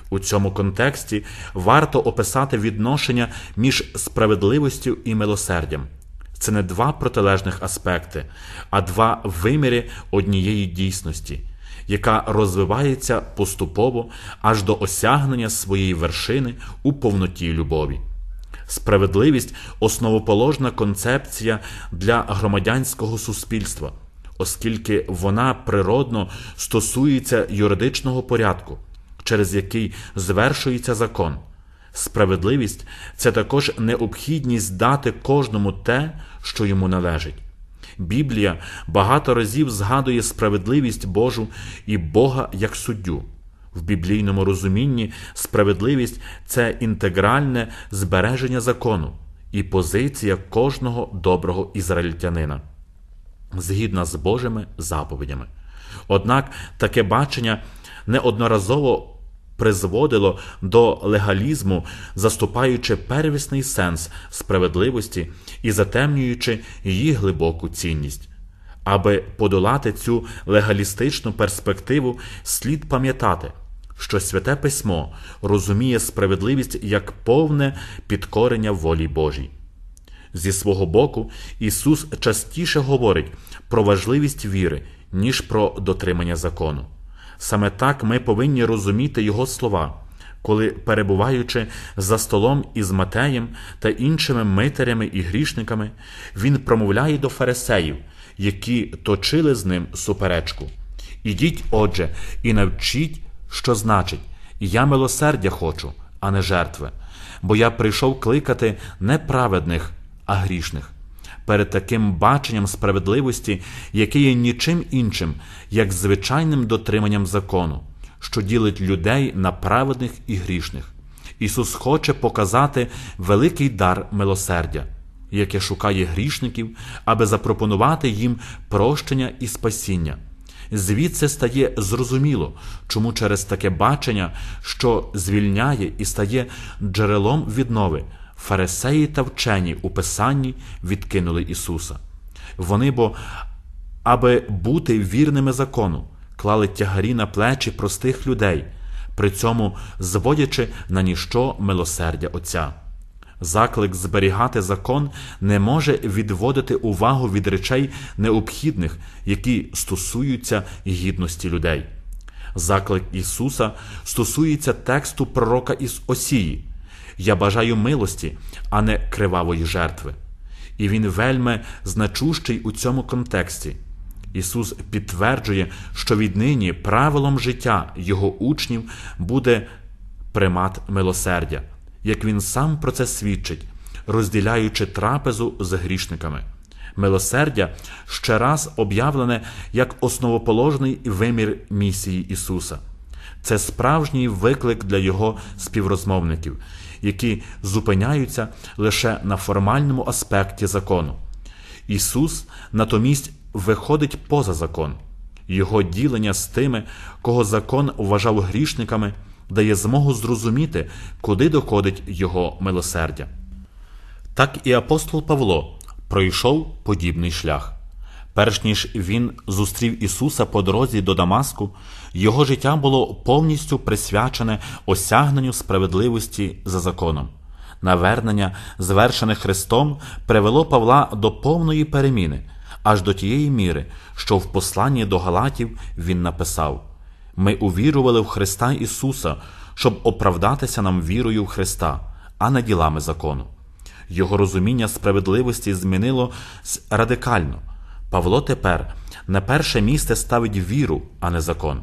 У цьому контексті варто описати відношення між справедливістю і милосердям. Це не два протилежних аспекти, а два виміри однієї дійсності, яка розвивається поступово аж до осягнення своєї вершини у повноті любові. Справедливість основоположна концепція для громадянського суспільства, оскільки вона природно стосується юридичного порядку, через який звершується закон. Справедливість це також необхідність дати кожному те, що йому належить. Біблія багато разів згадує справедливість Божу і Бога як суддю. В біблійному розумінні справедливість це інтегральне збереження закону і позиція кожного доброго ізраїльтянина, згідна з Божими заповідями. Однак таке бачення неодноразово призводило до легалізму, заступаючи первісний сенс справедливості і затемнюючи її глибоку цінність. Аби подолати цю легалістичну перспективу, слід пам'ятати, що святе письмо розуміє справедливість як повне підкорення волі Божій. Зі свого боку, Ісус частіше говорить про важливість віри, ніж про дотримання закону. Саме так ми повинні розуміти Його слова, коли, перебуваючи за столом із Матеєм та іншими митарями і грішниками, Він промовляє до фарисеїв, які точили з ним суперечку. Ідіть, отже, і навчіть, що значить, я милосердя хочу, а не жертви, бо я прийшов кликати не праведних, а грішних. Перед таким баченням справедливості, яке є нічим іншим, як звичайним дотриманням закону, що ділить людей на праведних і грішних. Ісус хоче показати великий дар милосердя, яке шукає грішників, аби запропонувати їм прощення і спасіння. Звідси стає зрозуміло, чому через таке бачення, що звільняє і стає джерелом віднови, фарисеї та вчені у Писанні відкинули Ісуса. Вони бо, аби бути вірними закону, клали тягарі на плечі простих людей, при цьому зводячи на ніщо милосердя Отця. Заклик зберігати закон не може відводити увагу від речей необхідних, які стосуються гідності людей. Заклик Ісуса стосується тексту пророка із Осії. Я бажаю милості, а не кривавої жертви. І він вельми значущий у цьому контексті. Ісус підтверджує, що віднині правилом життя Його учнів буде примат милосердя як він сам про це свідчить, розділяючи трапезу з грішниками. Милосердя ще раз об'явлене як основоположний вимір місії Ісуса. Це справжній виклик для Його співрозмовників, які зупиняються лише на формальному аспекті закону. Ісус натомість виходить поза закон, Його ділення з тими, кого закон вважав грішниками дає змогу зрозуміти, куди доходить його милосердя. Так і апостол Павло пройшов подібний шлях. Перш ніж він зустрів Ісуса по дорозі до Дамаску, його життя було повністю присвячене осягненню справедливості за законом. Навернення, звершене Христом, привело Павла до повної переміни, аж до тієї міри, що в посланні до Галатів він написав. Ми увірували в Христа Ісуса, щоб оправдатися нам вірою в Христа, а не ділами закону. Його розуміння справедливості змінило радикально. Павло тепер на перше місце ставить віру, а не закон.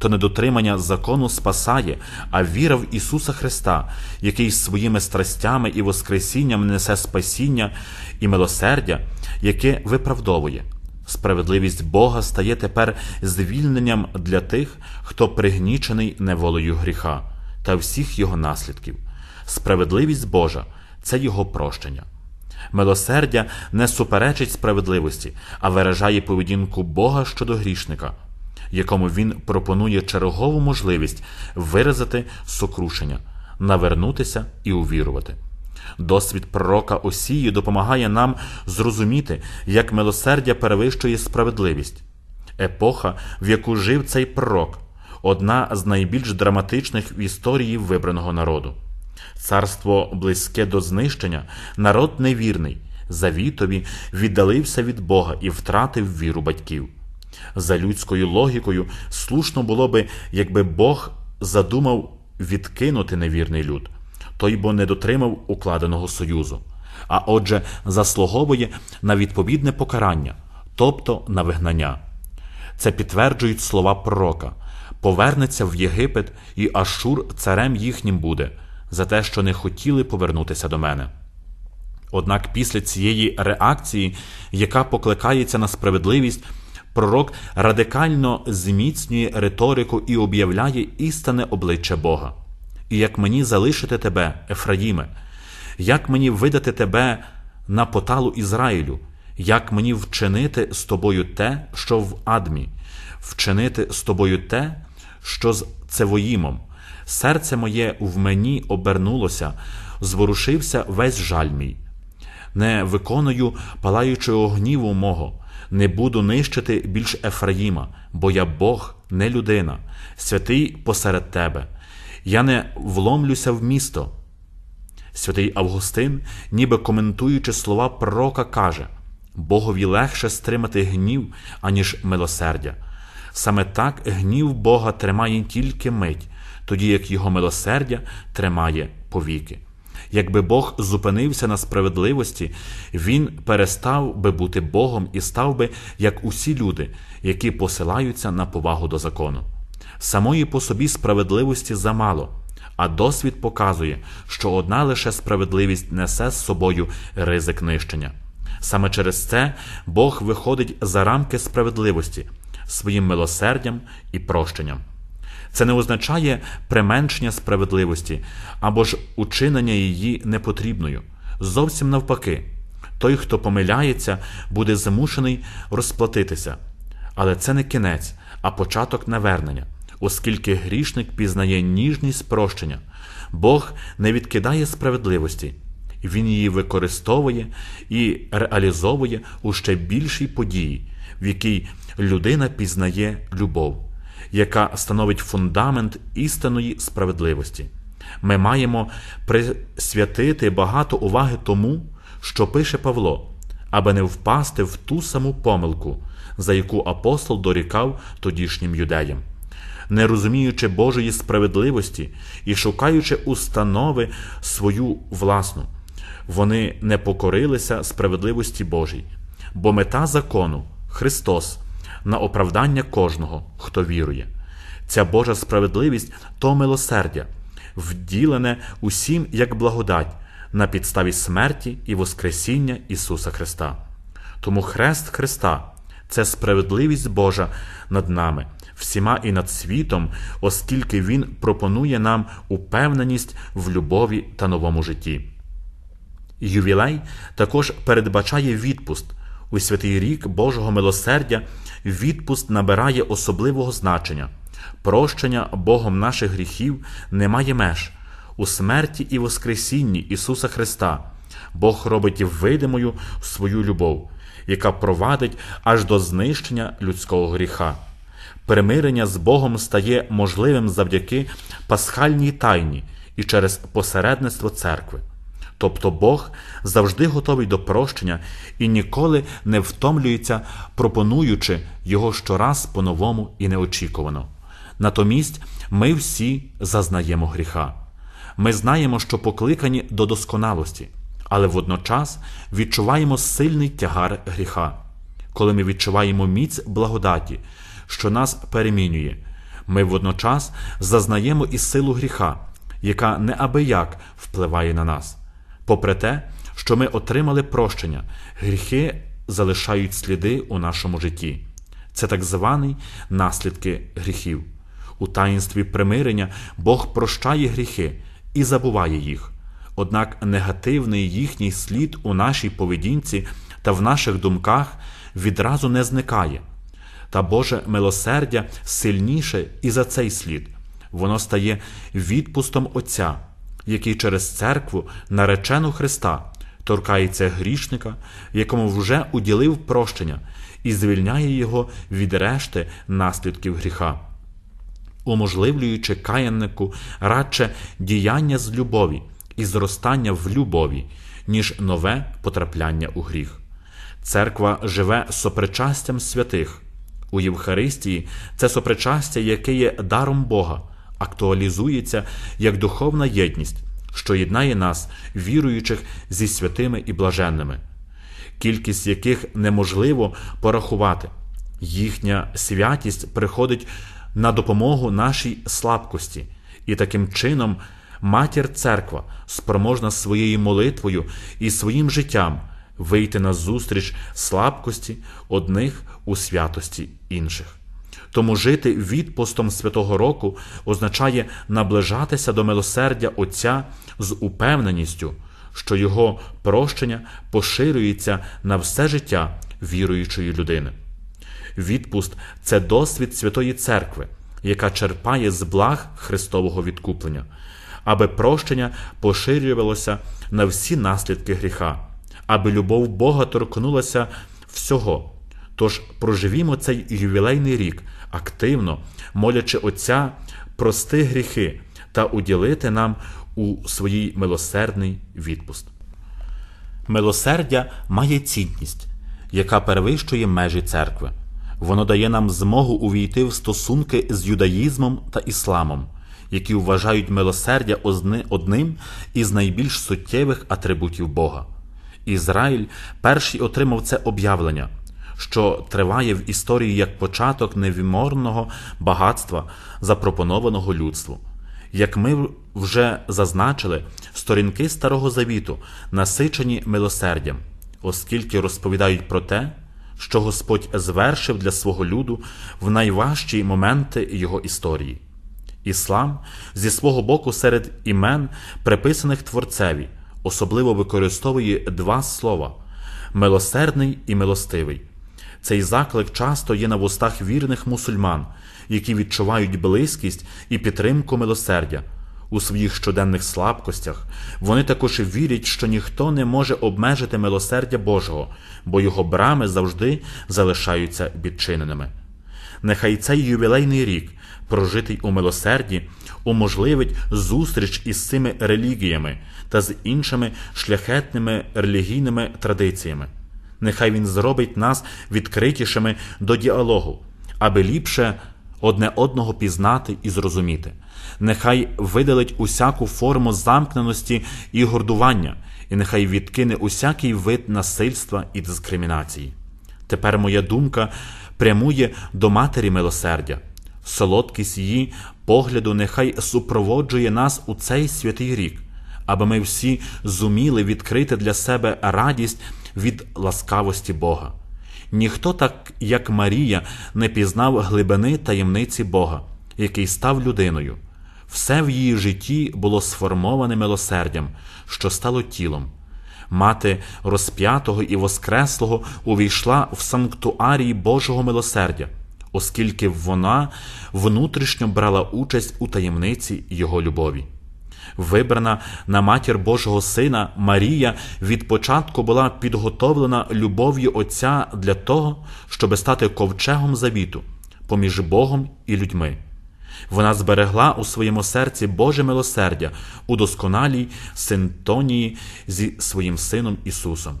То недотримання закону спасає, а віра в Ісуса Христа, який своїми страстями і Воскресінням несе спасіння і милосердя, яке виправдовує. Справедливість Бога стає тепер звільненням для тих, хто пригнічений неволею гріха та всіх його наслідків. Справедливість Божа це Його прощення. Милосердя не суперечить справедливості, а виражає поведінку Бога щодо грішника, якому він пропонує чергову можливість виразити сокрушення, навернутися і увірувати. Досвід пророка Осії допомагає нам зрозуміти, як милосердя перевищує справедливість. Епоха, в яку жив цей пророк, одна з найбільш драматичних в історії вибраного народу. Царство близьке до знищення, народ невірний, завітові віддалився від Бога і втратив віру батьків. За людською логікою, слушно було би, якби Бог задумав відкинути невірний люд той бо не дотримав укладеного союзу, а отже, заслуговує на відповідне покарання, тобто на вигнання. Це підтверджують слова пророка повернеться в Єгипет, і Ашур царем їхнім буде, за те, що не хотіли повернутися до мене. Однак після цієї реакції, яка покликається на справедливість, пророк радикально зміцнює риторику і об'являє істинне обличчя Бога і як мені залишити тебе, Ефраїме, як мені видати тебе на поталу Ізраїлю, як мені вчинити з тобою те, що в адмі, вчинити з тобою те, що з Цевоїмом. Серце моє в мені обернулося, зворушився весь жаль мій. Не виконую палаючого гніву мого, не буду нищити більш Ефраїма, бо я Бог, не людина, святий посеред тебе. Я не вломлюся в місто. Святий Августин, ніби коментуючи слова пророка, каже: Богові легше стримати гнів, аніж милосердя. Саме так гнів Бога тримає тільки мить, тоді як його милосердя тримає повіки. Якби Бог зупинився на справедливості, Він перестав би бути Богом і став би, як усі люди, які посилаються на повагу до закону. Самої по собі справедливості замало, а досвід показує, що одна лише справедливість несе з собою ризик нищення. Саме через це Бог виходить за рамки справедливості своїм милосердям і прощенням. Це не означає применшення справедливості або ж учинення її непотрібною. Зовсім навпаки, той, хто помиляється, буде змушений розплатитися. Але це не кінець, а початок навернення, оскільки грішник пізнає ніжність прощення, Бог не відкидає справедливості, Він її використовує і реалізовує у ще більшій події, в якій людина пізнає любов яка становить фундамент істинної справедливості. Ми маємо присвятити багато уваги тому, що пише Павло, аби не впасти в ту саму помилку, за яку апостол дорікав тодішнім юдеям. Не розуміючи Божої справедливості і шукаючи установи свою власну, вони не покорилися справедливості Божій, бо мета закону Христос на оправдання кожного, хто вірує. Ця Божа справедливість то милосердя, вділене усім як благодать на підставі смерті і Воскресіння Ісуса Христа. Тому хрест Христа це справедливість Божа над нами, всіма і над світом, оскільки Він пропонує нам упевненість в любові та новому житті. Ювілей також передбачає відпуст у святий рік Божого милосердя відпуст набирає особливого значення. Прощення Богом наших гріхів не має меж. У смерті і Воскресінні Ісуса Христа Бог робить видимою свою любов, яка провадить аж до знищення людського гріха. Примирення з Богом стає можливим завдяки пасхальній тайні і через посередництво церкви. Тобто Бог завжди готовий до прощення і ніколи не втомлюється, пропонуючи його щораз по-новому і неочікувано. Натомість ми всі зазнаємо гріха. Ми знаємо, що покликані до досконалості, але водночас відчуваємо сильний тягар гріха. Коли ми відчуваємо міць благодаті, що нас перемінює, ми водночас зазнаємо і силу гріха, яка неабияк впливає на нас. Попри те, що ми отримали прощення, гріхи залишають сліди у нашому житті. Це так звані наслідки гріхів. У таїнстві примирення Бог прощає гріхи і забуває їх. Однак негативний їхній слід у нашій поведінці та в наших думках відразу не зникає. Та Боже милосердя сильніше і за цей слід. Воно стає відпустом Отця який через церкву, наречену Христа, торкається грішника, якому вже уділив прощення, і звільняє його від решти наслідків гріха, уможливлюючи каяннику радше діяння з любові і зростання в любові, ніж нове потрапляння у гріх. Церква живе сопричастям святих. У Євхаристії це сопричастя, яке є даром Бога, актуалізується як духовна єдність, що єднає нас, віруючих зі святими і блаженними, кількість яких неможливо порахувати. Їхня святість приходить на допомогу нашій слабкості, і таким чином матір церква спроможна своєю молитвою і своїм життям вийти на зустріч слабкості одних у святості інших. Тому жити відпустом святого року означає наближатися до милосердя Отця з упевненістю, що його прощення поширюється на все життя віруючої людини. Відпуст це досвід Святої Церкви, яка черпає з благ Христового відкуплення, аби прощення поширювалося на всі наслідки гріха, аби любов Бога торкнулася всього. Тож проживімо цей ювілейний рік активно, молячи Отця прости гріхи та уділити нам у своїй милосердний відпуст. Милосердя має цінність, яка перевищує межі церкви. Воно дає нам змогу увійти в стосунки з юдаїзмом та ісламом, які вважають милосердя одним із найбільш суттєвих атрибутів Бога. Ізраїль перший отримав це об'явлення, що триває в історії як початок невіморного багатства, запропонованого людству. Як ми вже зазначили, сторінки Старого Завіту насичені милосердям, оскільки розповідають про те, що Господь звершив для свого люду в найважчі моменти його історії. Іслам зі свого боку серед імен, приписаних Творцеві, особливо використовує два слова милосердний і милостивий. Цей заклик часто є на вустах вірних мусульман, які відчувають близькість і підтримку милосердя. У своїх щоденних слабкостях вони також вірять, що ніхто не може обмежити милосердя Божого, бо його брами завжди залишаються відчиненими. Нехай цей ювілейний рік, прожитий у милосерді, уможливить зустріч із цими релігіями та з іншими шляхетними релігійними традиціями. Нехай він зробить нас відкритішими до діалогу, аби ліпше одне одного пізнати і зрозуміти. Нехай видалить усяку форму замкненості і гордування, і нехай відкине усякий вид насильства і дискримінації. Тепер моя думка прямує до матері милосердя. Солодкість її погляду нехай супроводжує нас у цей святий рік, аби ми всі зуміли відкрити для себе радість від ласкавості Бога. Ніхто, так як Марія, не пізнав глибини таємниці Бога, який став людиною. Все в її житті було сформоване милосердям, що стало тілом. Мати розп'ятого і Воскреслого увійшла в санктуарій Божого милосердя, оскільки вона внутрішньо брала участь у таємниці Його любові. Вибрана на матір Божого Сина Марія від початку була підготовлена любов'ю Отця для того, щоби стати ковчегом завіту поміж Богом і людьми. Вона зберегла у своєму серці Боже милосердя у досконалій синтонії зі своїм Сином Ісусом.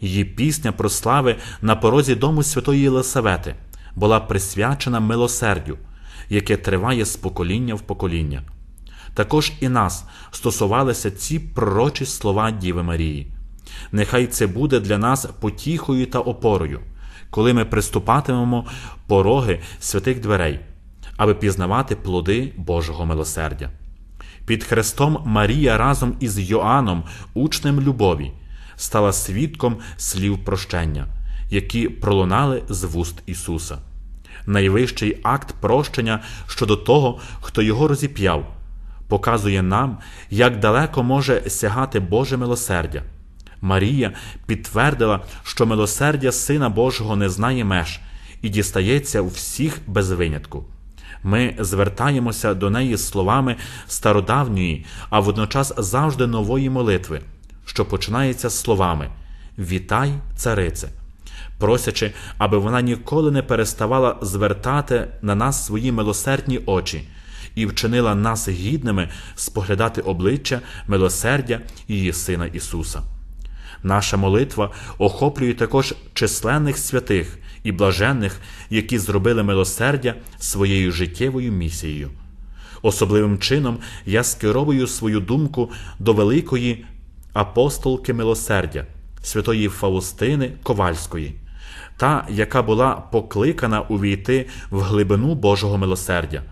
Її пісня про слави на порозі дому Святої Єлисавети була присвячена милосердю, яке триває з покоління в покоління. Також і нас стосувалися ці пророчі слова Діви Марії. Нехай це буде для нас потіхою та опорою, коли ми приступатимемо пороги святих дверей, аби пізнавати плоди Божого милосердя. Під хрестом Марія разом із Йоанном, учнем любові, стала свідком слів прощення, які пролунали з вуст Ісуса. Найвищий акт прощення щодо того, хто його розіп'яв показує нам, як далеко може сягати Боже милосердя. Марія підтвердила, що милосердя Сина Божого не знає меж і дістається у всіх без винятку. Ми звертаємося до неї словами стародавньої, а водночас завжди нової молитви, що починається словами Вітай, царице, просячи, аби вона ніколи не переставала звертати на нас свої милосердні очі і вчинила нас гідними споглядати обличчя милосердя її Сина Ісуса. Наша молитва охоплює також численних святих і блаженних, які зробили милосердя своєю життєвою місією. Особливим чином я скеровую свою думку до великої апостолки милосердя, святої Фаустини Ковальської, та, яка була покликана увійти в глибину Божого милосердя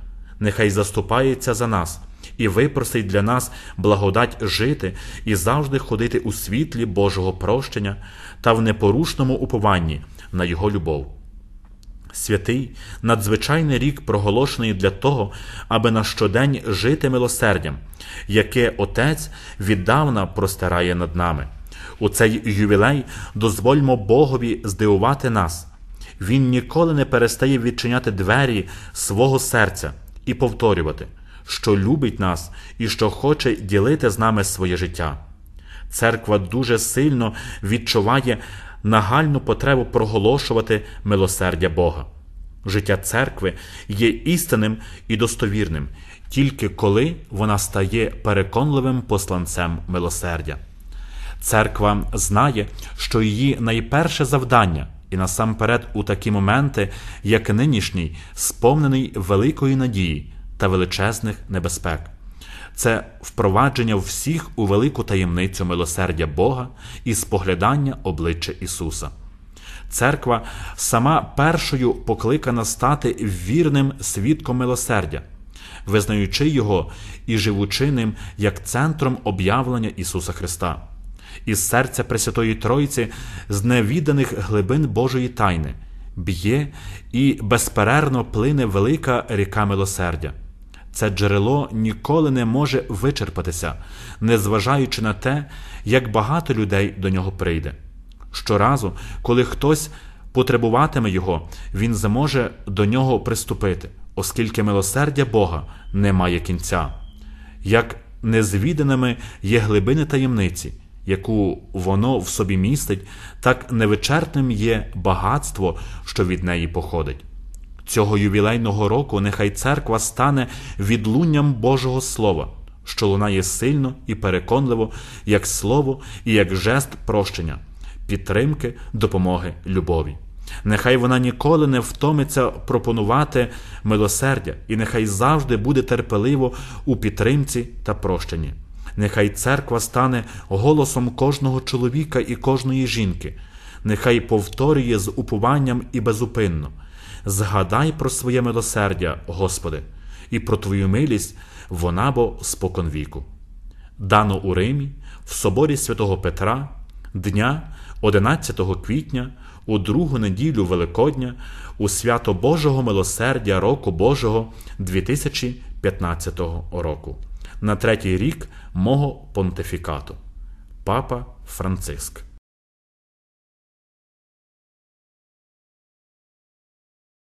нехай заступається за нас і випросить для нас благодать жити і завжди ходити у світлі Божого прощення та в непорушному упованні на Його любов. Святий, надзвичайний рік проголошений для того, аби на щодень жити милосердям, яке Отець віддавна простирає над нами. У цей ювілей дозвольмо Богові здивувати нас. Він ніколи не перестає відчиняти двері свого серця і повторювати, що любить нас і що хоче ділити з нами своє життя. Церква дуже сильно відчуває нагальну потребу проголошувати милосердя Бога. Життя церкви є істинним і достовірним, тільки коли вона стає переконливим посланцем милосердя. Церква знає, що її найперше завдання, і насамперед у такі моменти, як нинішній, сповнений великої надії та величезних небезпек. Це впровадження всіх у велику таємницю милосердя Бога і споглядання обличчя Ісуса. Церква сама першою покликана стати вірним свідком милосердя, визнаючи його і живучи ним як центром об'явлення Ісуса Христа, із серця Пресвятої Тройці, з невіданих глибин Божої тайни, б'є і безперервно плине велика ріка милосердя. Це джерело ніколи не може вичерпатися, незважаючи на те, як багато людей до нього прийде. Щоразу, коли хтось потребуватиме його, він зможе до нього приступити, оскільки милосердя Бога не має кінця. Як незвіданими є глибини таємниці, яку воно в собі містить, так невичерпним є багатство, що від неї походить. Цього ювілейного року нехай церква стане відлунням Божого Слова, що лунає сильно і переконливо, як слово і як жест прощення, підтримки, допомоги, любові. Нехай вона ніколи не втомиться пропонувати милосердя, і нехай завжди буде терпеливо у підтримці та прощенні. Нехай церква стане голосом кожного чоловіка і кожної жінки, нехай повторює з упуванням і безупинно. Згадай про своє милосердя, Господи, і про Твою милість вона бо споконвіку. Дано у Римі, в соборі святого Петра, дня 11 квітня, у другу неділю Великодня, у свято Божого милосердя року Божого 2015 року, на третій рік мого понтифікату, Папа Франциск.